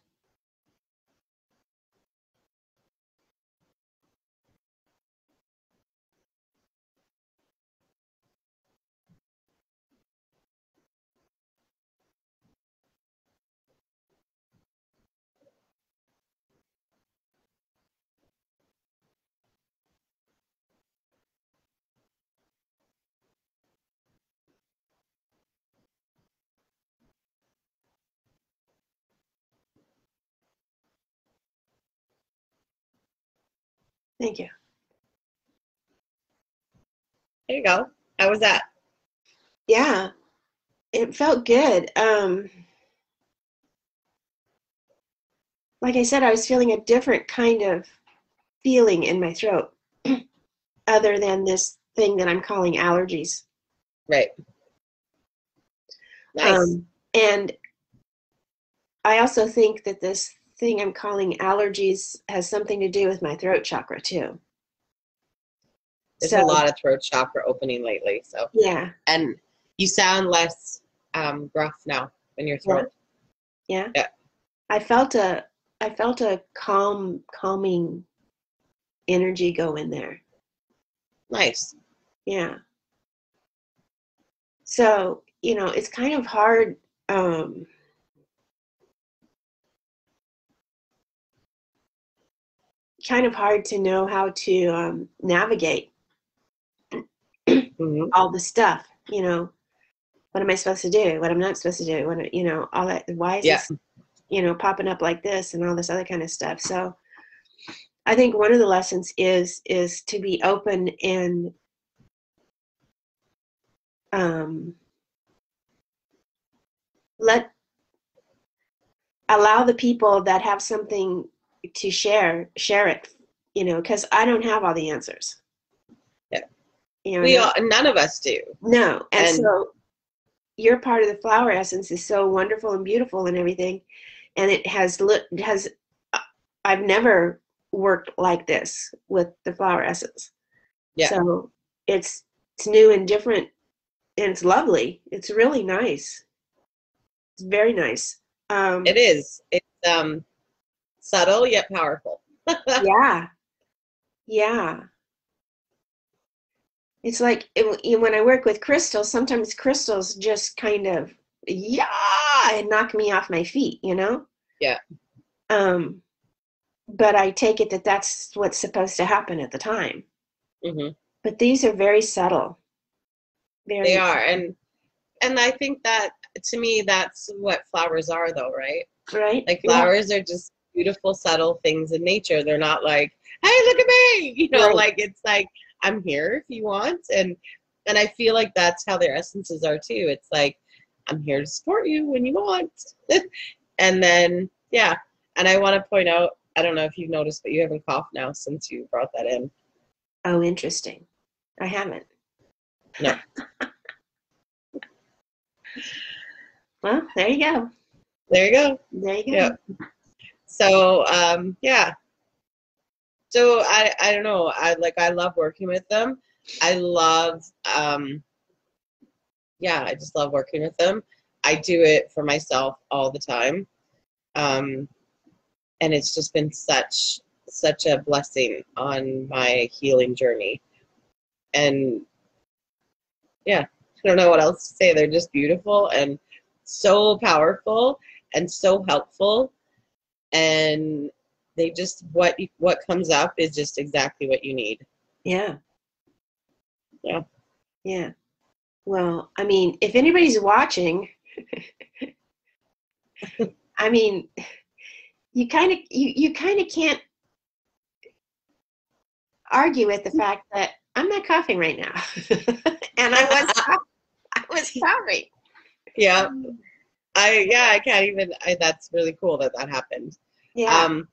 Thank you. There you go. How was that? Yeah, it felt good. Um, like I said, I was feeling a different kind of feeling in my throat, [CLEARS THROAT] other than this thing that I'm calling allergies. Right. Nice. Um, and I also think that this thing I'm calling allergies has something to do with my throat chakra too. There's so- a lot of throat chakra opening lately. So, Yeah, and you sound less um, gruff now in your throat. yeah. Yeah. I felt a I felt a calm calming energy go in there. Nice. Yeah. So, you know, it's kind of hard um kind of hard to know how to um, navigate hmm all the stuff, you know. What am I supposed to do? What I'm not supposed to do? What you know, all that why is Yeah. this you know popping up like this and all this other kind of stuff. So I think one of the lessons is is to be open and um, let allow the people that have something to share share it you know because i don't have all the answers Yeah. you know We all, none of us do. no and, and- so your part of the flower essence is so wonderful and beautiful and everything and it has lit has i've never worked like this with the flower essence Yeah. so it's it's new and different and it's lovely it's really nice it's very nice um It is. It's um, subtle yet powerful. [LAUGHS] yeah yeah it's like it, when i work with crystals sometimes crystals just kind of yeah and knock me off my feet you know Yeah. um but i take it that that's what's supposed to happen at the time hmm but these are very subtle very They are, and and I think that to me, that's what flowers are, though, right? Right. Like Yeah. flowers are just beautiful, subtle things in nature. They're not like, hey, look at me. [LAUGHS] You know, Right. like it's like I'm here if you want, and and I feel like that's how their essences are too. It's like I'm here to support you when you want, [LAUGHS] and then yeah. And I want to point out, I don't know if you've noticed, but you haven't coughed now since you brought that in. Oh, interesting. I haven't. No. [LAUGHS] well, there you go. There you go. There you go. Yeah. So um, yeah. So I I don't know. I like I love working with them. I love um, yeah. I just love working with them. I do it for myself all the time, um, and it's just been such such a blessing on my healing journey. And yeah, I don't know what else to say. They're just beautiful and so powerful and so helpful and they just what what comes up is just exactly what you need Yeah. Yeah. Yeah. Well, I mean, if anybody's watching, [LAUGHS] I mean, you kind of you you kind of can't argue with the fact that I'm not coughing right now, [LAUGHS] and I was [LAUGHS] I was coughing. yeah i yeah i can't even I, that's really cool that that happened. Yeah. um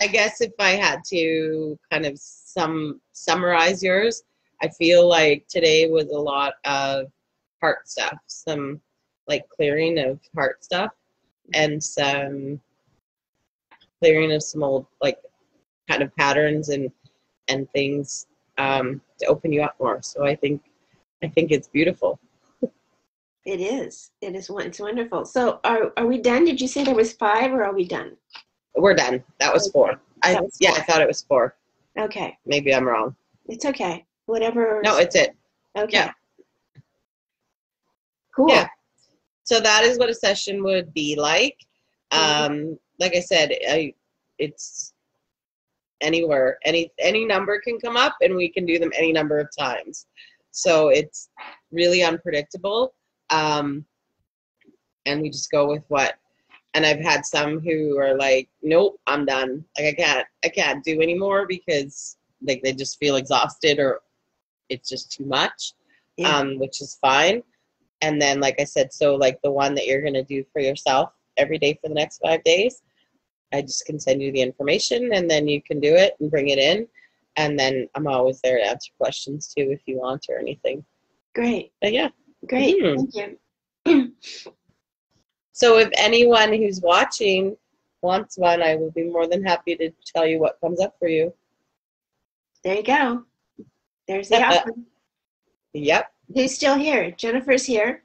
i guess if i had to kind of some summarize yours i feel like today was a lot of heart stuff some like clearing of heart stuff and some clearing of some old like kind of patterns and and things um to open you up more. So i think i think it's beautiful It is. It is. It's wonderful. So, are are we done? Did you say there was five, or are we done? we're done that was four i was yeah four. i thought it was four Okay, maybe i'm wrong it's okay. Whatever. no it's it okay. yeah. Cool. Yeah. so that is what a session would be like Mhm. um like i said I, it's anywhere any any number can come up and we can do them any number of times so it's really unpredictable um and we just go with what and i've had some who are like nope i'm done. Like i can't i can't do anymore because like they just feel exhausted or it's just too much Yeah. um which is fine. And then like i said so like the one that you're going to do for yourself every day for the next five days i just can send you the information and then you can do it and bring it in. And then i'm always there to answer questions too if you want or anything. Great. but yeah Great. Mhm. Thank you. [CLEARS THROAT] so if anyone who's watching wants one i will be more than happy to tell you what comes up for you There you go. There's the offer. yep Who's still here? Jennifer's here.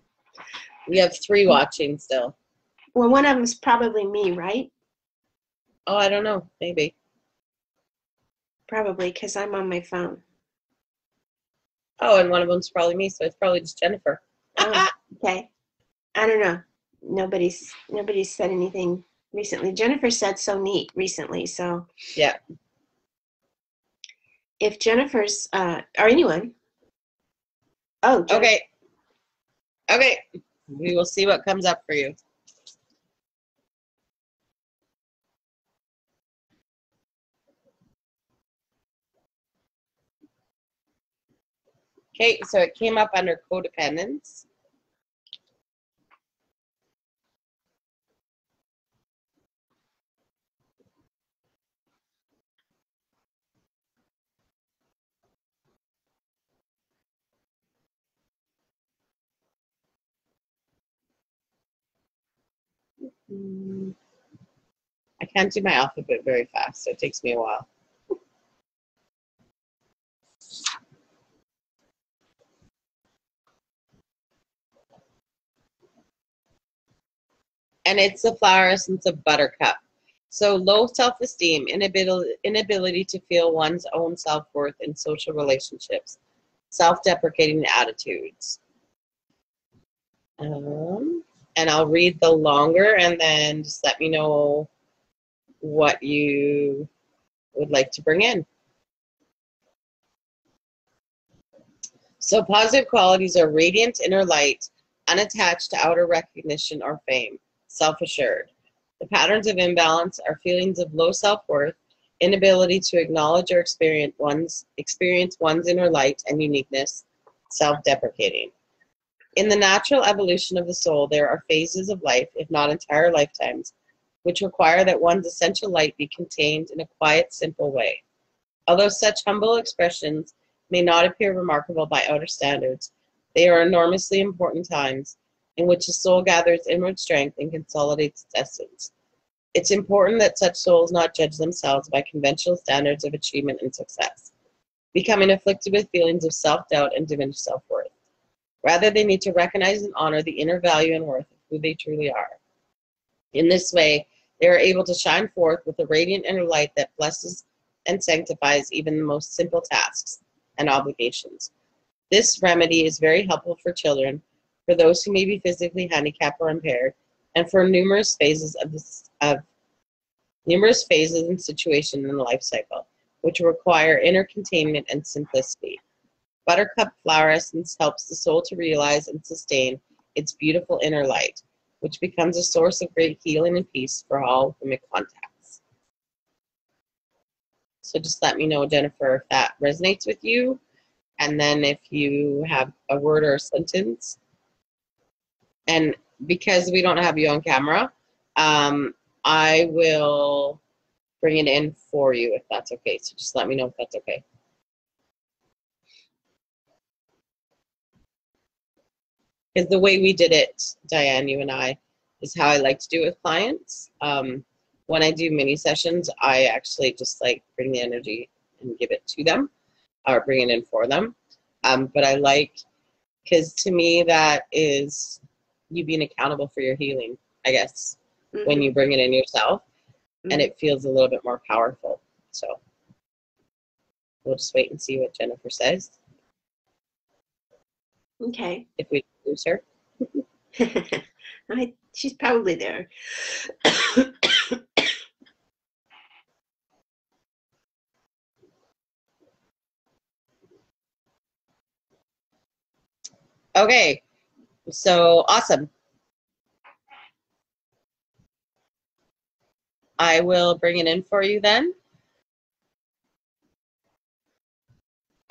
we have three watching still Well, one of them's probably me, right? oh i don't know maybe Probably because I'm on my phone. Oh and one of them's probably me so it's probably just jennifer Oh, okay. I don't know. Nobody's nobody's said anything recently. Jennifer said so neat recently. So Yeah. If Jennifer's uh, or anyone. Oh. Jennifer- Okay. Okay. We will see what comes up for you. Okay, so it came up under codependence. Mm. I can't do my alphabet very fast, so it takes me a while. And it's the flower essence of buttercup. So low self-esteem, inability, inability to feel one's own self-worth in social relationships, self-deprecating attitudes. Um, and I'll read the longer and then just let me know what you would like to bring in. So, positive qualities are radiant inner light, unattached to outer recognition or fame, self assured. The patterns of imbalance are feelings of low self worth, inability to acknowledge or experience one's, experience one's inner light and uniqueness, self deprecating. In the natural evolution of the soul, there are phases of life, if not entire lifetimes, which require that one's essential light be contained in a quiet, simple way. Although such humble expressions may not appear remarkable by outer standards, they are enormously important times in which the soul gathers inward strength and consolidates its essence. It's important that such souls not judge themselves by conventional standards of achievement and success, becoming afflicted with feelings of self doubt and diminished self worth. Rather, they need to recognize and honor the inner value and worth of who they truly are. In this way, they are able to shine forth with a radiant inner light that blesses and sanctifies even the most simple tasks and obligations. This remedy is very helpful for children, for those who may be physically handicapped or impaired, and for numerous phases of, this, of numerous phases and situations in the life cycle, which require inner containment and simplicity. Buttercup flower essence helps the soul to realize and sustain its beautiful inner light, which becomes a source of great healing and peace for all whom it contacts. So just let me know, Jennifer, if that resonates with you. And then if you have a word or a sentence. And because we don't have you on camera, um, I will bring it in for you if that's okay. So just let me know if that's okay. Because the way we did it, Diane, you and I, is how I like to do it with clients. Um, when I do mini sessions, I actually just like bring the energy and give it to them or bring it in for them. Um, but I like, because to me, that is you being accountable for your healing, I guess, mm-hmm. when you bring it in yourself. Mm-hmm. And it feels a little bit more powerful. So we'll just wait and see what Jennifer says. Okay. If we lose her. [LAUGHS] I, she's probably there. [COUGHS] okay. So awesome. I will bring it in for you then.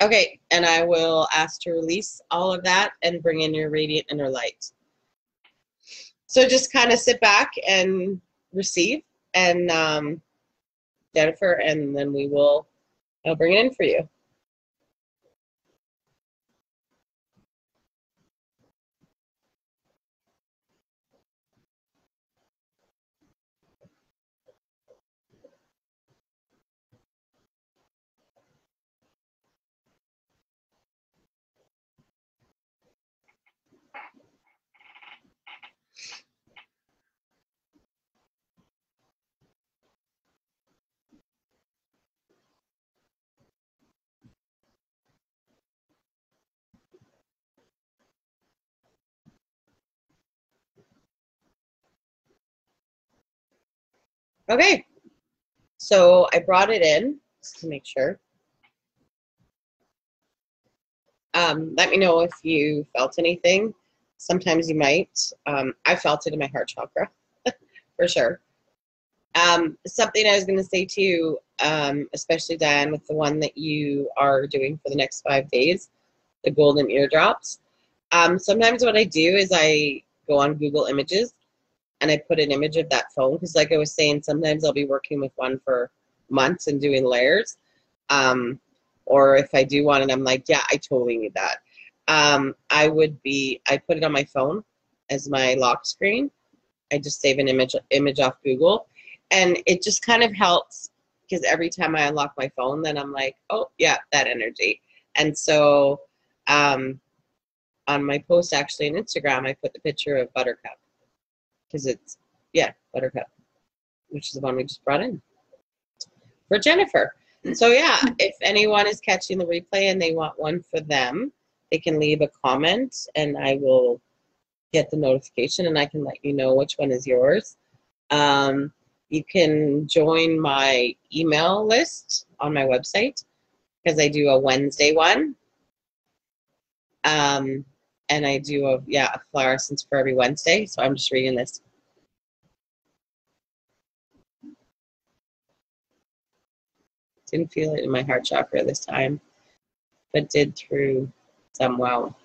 Okay, and I will ask to release all of that and bring in your radiant inner light. So just kind of sit back and receive, and um, Jennifer, and then we will I'll bring it in for you. Okay, so I brought it in just to make sure. Um, let me know if you felt anything. Sometimes you might. Um, I felt it in my heart chakra, [LAUGHS] for sure. Um, something I was going to say too, um, especially Diane, with the one that you are doing for the next five days, the golden eardrops. Um, sometimes what I do is I go on Google Images and I put an image of that phone because, like I was saying, sometimes I'll be working with one for months and doing layers. Um, or if I do one and I'm like, yeah, I totally need that. Um, I would be, I put it on my phone as my lock screen. I just save an image image off Google, and it just kind of helps because every time I unlock my phone, then I'm like, oh yeah, that energy. And so, um, on my post actually on Instagram, I put the picture of Buttercup because it's yeah Buttercup, which is the one we just brought in for Jennifer. So yeah, if anyone is catching the replay and they want one for them, they can leave a comment and I will get the notification and I can let you know which one is yours. Um, you can join my email list on my website because I do a Wednesday one. Um, and I do a yeah a flower essence for every Wednesday. So I'm just reading this. Didn't feel it in my heart chakra this time, but did through some well.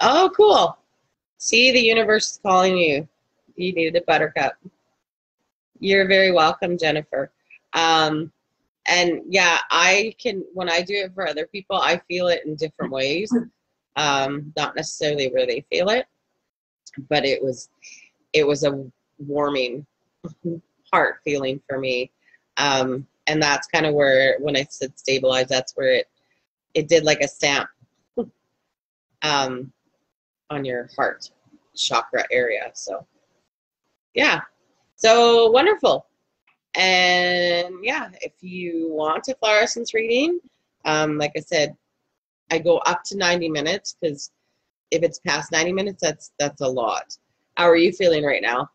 Oh, cool. See, the universe is calling you. You needed a buttercup. You're very welcome, Jennifer. Um, and yeah, I can, when I do it for other people, I feel it in different ways. Um, not necessarily where they feel it, but it was, it was a warming heart feeling for me. Um, and that's kind of where, when I said stabilize, that's where it, it did like a stamp um, on your heart chakra area. So, yeah. So wonderful. And yeah, if you want a flower essence reading, um, like I said, I go up to 90 minutes because if it's past 90 minutes, that's that's a lot. How are you feeling right now?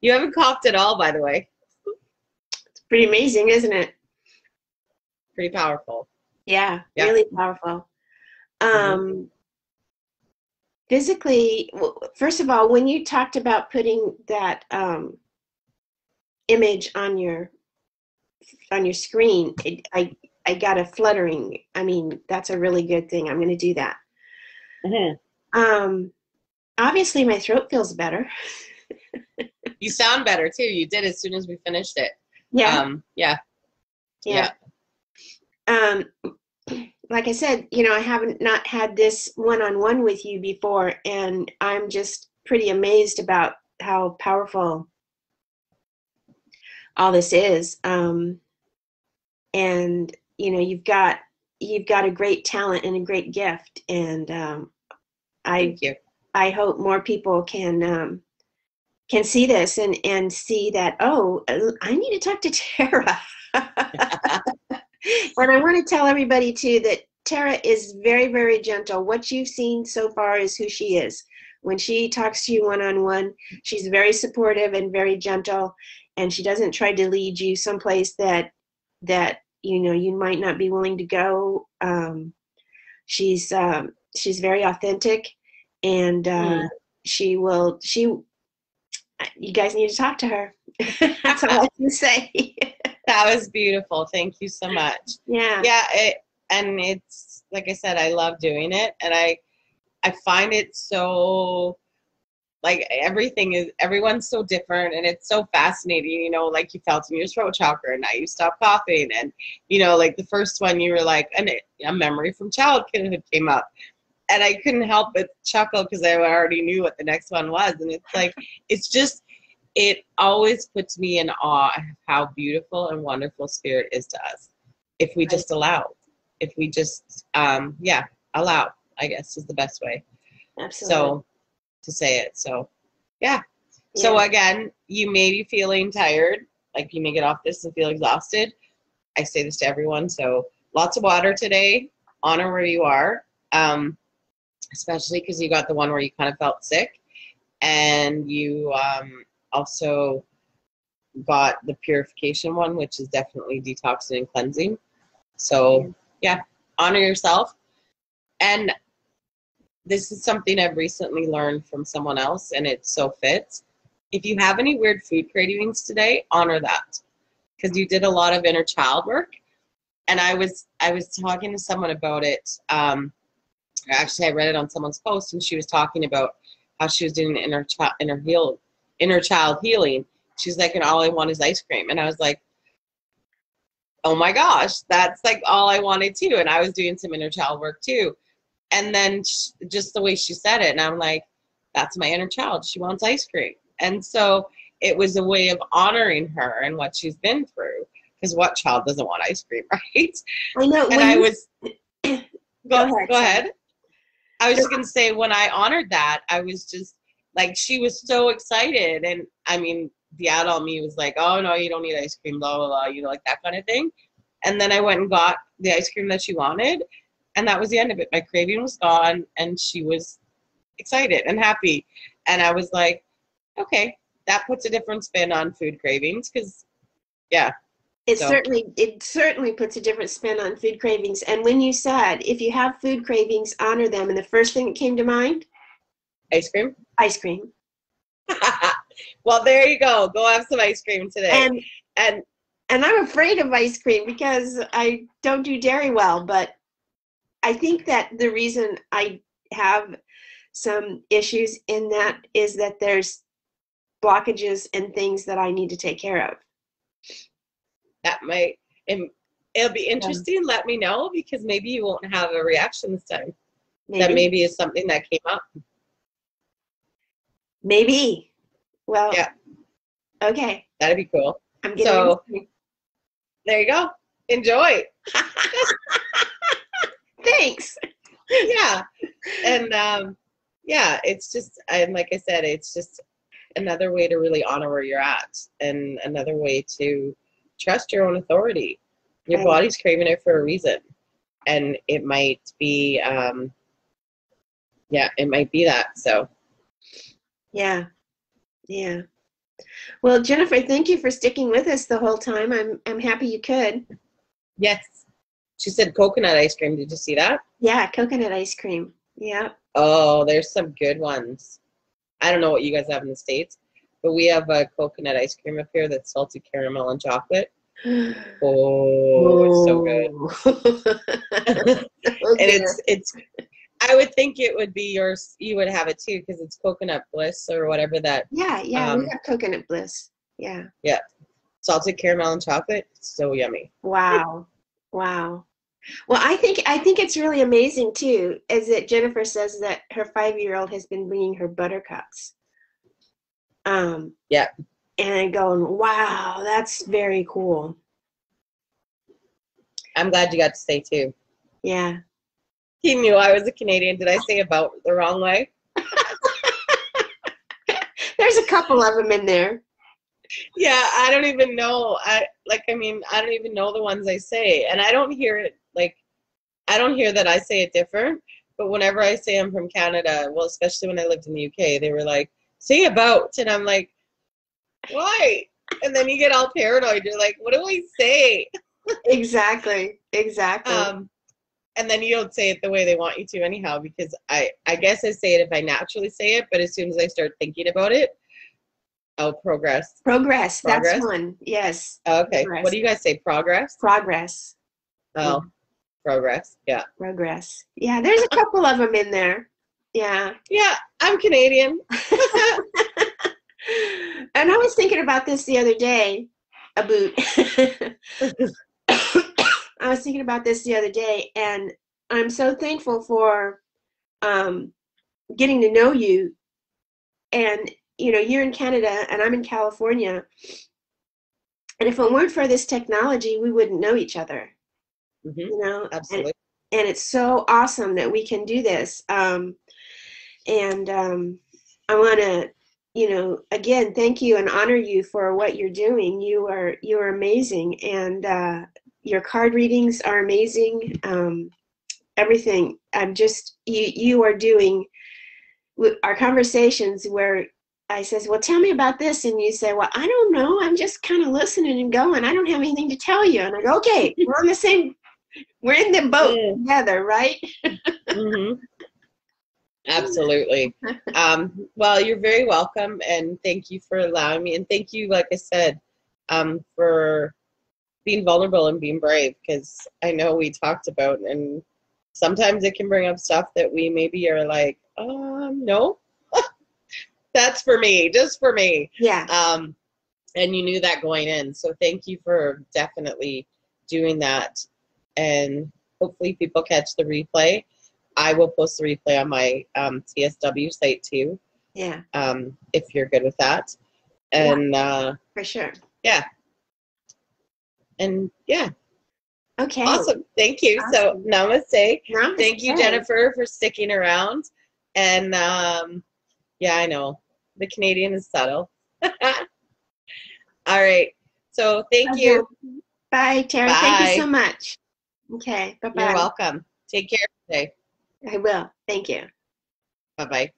You haven't coughed at all, by the way. It's pretty amazing, isn't it? Pretty powerful. Yeah, Yeah. really powerful. Um, physically, first of all, when you talked about putting that um, image on your on your screen, it, I I got a fluttering. I mean, that's a really good thing. I'm going to do that. Um, obviously, my throat feels better. You sound better too. You did as soon as we finished it. Yeah, Um, yeah. yeah. um like i said you know i haven't not had this one-on-one with you before and i'm just pretty amazed about how powerful all this is um and you know you've got you've got a great talent and a great gift and um i i hope more people can um can see this and and see that oh i need to talk to tara [LAUGHS] and I want to tell everybody too that Tara is very, very gentle. What you've seen so far is who she is. When she talks to you one on one, she's very supportive and very gentle, and she doesn't try to lead you someplace that that you know you might not be willing to go. Um, she's um, she's very authentic, and uh, Mm. she will she. You guys need to talk to her. [LAUGHS] That's all I can say. [LAUGHS] That was beautiful. Thank you so much. yeah. yeah it, and it's like i said i love doing it and i i find it so like everything is everyone's so different and it's so fascinating you know like you felt in your throat chakra and now you stop coughing and you know like the first one you were like and it, a memory from childhood came up and i couldn't help but chuckle because i already knew what the next one was and it's like it's just it always puts me in awe of how beautiful and wonderful spirit is to us if we just allow if we just um yeah allow i guess is the best way Absolutely. so to say it. So yeah. So Yeah. again you may be feeling tired like you may get off this and feel exhausted. I say this to everyone so lots of water today. Honor where you are um especially because you got the one where you kind of felt sick. And you um also got the purification one which is definitely detoxing and cleansing. So yeah honor yourself. And this is something i've recently learned from someone else and it so fits. If you have any weird food cravings today honor that. Because you did a lot of inner child work and i was i was talking to someone about it um actually i read it on someone's post and she was talking about how she was doing inner child inner heal inner child healing. She's like and all i want is ice cream. And i was like oh my gosh that's like all i wanted too. And i was doing some inner child work too and then sh- just the way she said it and i'm like that's my inner child. She wants ice cream. And so it was a way of honoring her and what she's been through because what child doesn't want ice cream [LAUGHS] right? I know. and i was [CLEARS THROAT] Go go, ahead, go ahead. I was just going to say when i honored that i was just like she was so excited and i mean the adult me was like oh no you don't need ice cream blah blah blah you know like that kind of thing. And then i went and got the ice cream that she wanted and that was the end of it my craving was gone and she was excited and happy and i was like okay that puts a different spin on food cravings because yeah It So- certainly it certainly puts a different spin on food cravings. And when you said if you have food cravings, honor them, and the first thing that came to mind, Ice cream. ice cream. [LAUGHS] well, there you go. Go have some ice cream today. And and and I'm afraid of ice cream because I don't do dairy well, but I think that the reason I have some issues in that is that there's blockages and things that I need to take care of. that might it, it'll be interesting. Let me know because maybe you won't have a reaction this time. That Maybe. maybe is something that came up. Maybe. Well, Yeah. Okay. That'd be cool. I'm getting So- There you go. Enjoy. [LAUGHS] thanks. yeah. And um yeah, it's just and like I said, it's just another way to really honor where you're at and another way to trust your own authority. Your Right. body's craving it for a reason. And it might be um yeah, it might be that. So Yeah. Yeah. Well, Jennifer, thank you for sticking with us the whole time. I'm I'm happy you could. yes. She said coconut ice cream. Did you see that? Yeah, coconut ice cream. Yeah. Oh, there's some good ones. I don't know what you guys have in the States, but we have a coconut ice cream up here that's salted caramel and chocolate. [GASPS] Oh, it's so good. [LAUGHS] [LAUGHS] and it's it's I would think it would be yours you would have it too because it's coconut bliss or whatever that yeah, yeah, we um, have coconut bliss. Yeah. Yeah. Salted caramel and chocolate. So yummy. Wow. Wow. Well, I think I think it's really amazing too, is that Jennifer says that her five-year-old has been bringing her buttercups. Um. Yeah. And I'm going, wow, that's very cool. I'm glad you got to stay too. Yeah. He knew I was a Canadian. Did I say about the wrong way? [LAUGHS] There's a couple of them in there. Yeah, I don't even know. I like I mean, I don't even know the ones I say. And I don't hear it I don't hear that I say it different. But whenever I say I'm from Canada, well, especially when I lived in the UK, they were like, say about and I'm like, Why? And then you get all paranoid. You're like, what do I say? Exactly. [LAUGHS] Exactly. Um and then you don't say it the way they want you to anyhow, because I I guess I say it if I naturally say it, but as soon as I start thinking about it, I'll progress. progress. That's progress? one. Yes. Okay. Progress. What do you guys say? Progress? Progress. Oh, progress. Yeah. Progress. Yeah. There's a couple of them in there. Yeah. Yeah, I'm Canadian. [LAUGHS] [LAUGHS] and I was thinking about this the other day, a boot. [COUGHS] I was thinking about this the other day, and I'm so thankful for um, getting to know you. And you know, you're in Canada, and I'm in California. And if it weren't for this technology, we wouldn't know each other. Hmm You know, And- Absolutely. and it's so awesome that we can do this. Um, and um, I want to, you know, again, thank you and honor you for what you're doing. You are you are amazing, and uh, your card readings are amazing. Um, everything. I'm just you. You are doing our conversations where. I says, well, tell me about this, and you say, well, I don't know. I'm just kind of listening and going. I don't have anything to tell you. And I go, okay, we're on the same. We're in the boat Yeah. together, right? hmm [LAUGHS] Absolutely. Um, well, you're very welcome, and thank you for allowing me. And thank you, like I said, um, for being vulnerable and being brave. Because I know we talked about, and sometimes it can bring up stuff that we maybe are like, um, no, [LAUGHS] that's for me, just for me. Yeah. um, and you knew that going in. So thank you for definitely doing that. And hopefully people catch the replay. I will post the replay on my um, TSW site too, Yeah, um, if you're good with that. And uh, for sure. Yeah. And yeah, Okay. awesome. Thank you. So namaste. Namaste. Thank you, Jennifer, for sticking around. And um, yeah, I know the Canadian is subtle. [LAUGHS] All right. So thank you. Bye, Tara. Bye. Thank you so much. Okay. Bye bye. You're welcome. Take care today. I will. Thank you. Bye bye.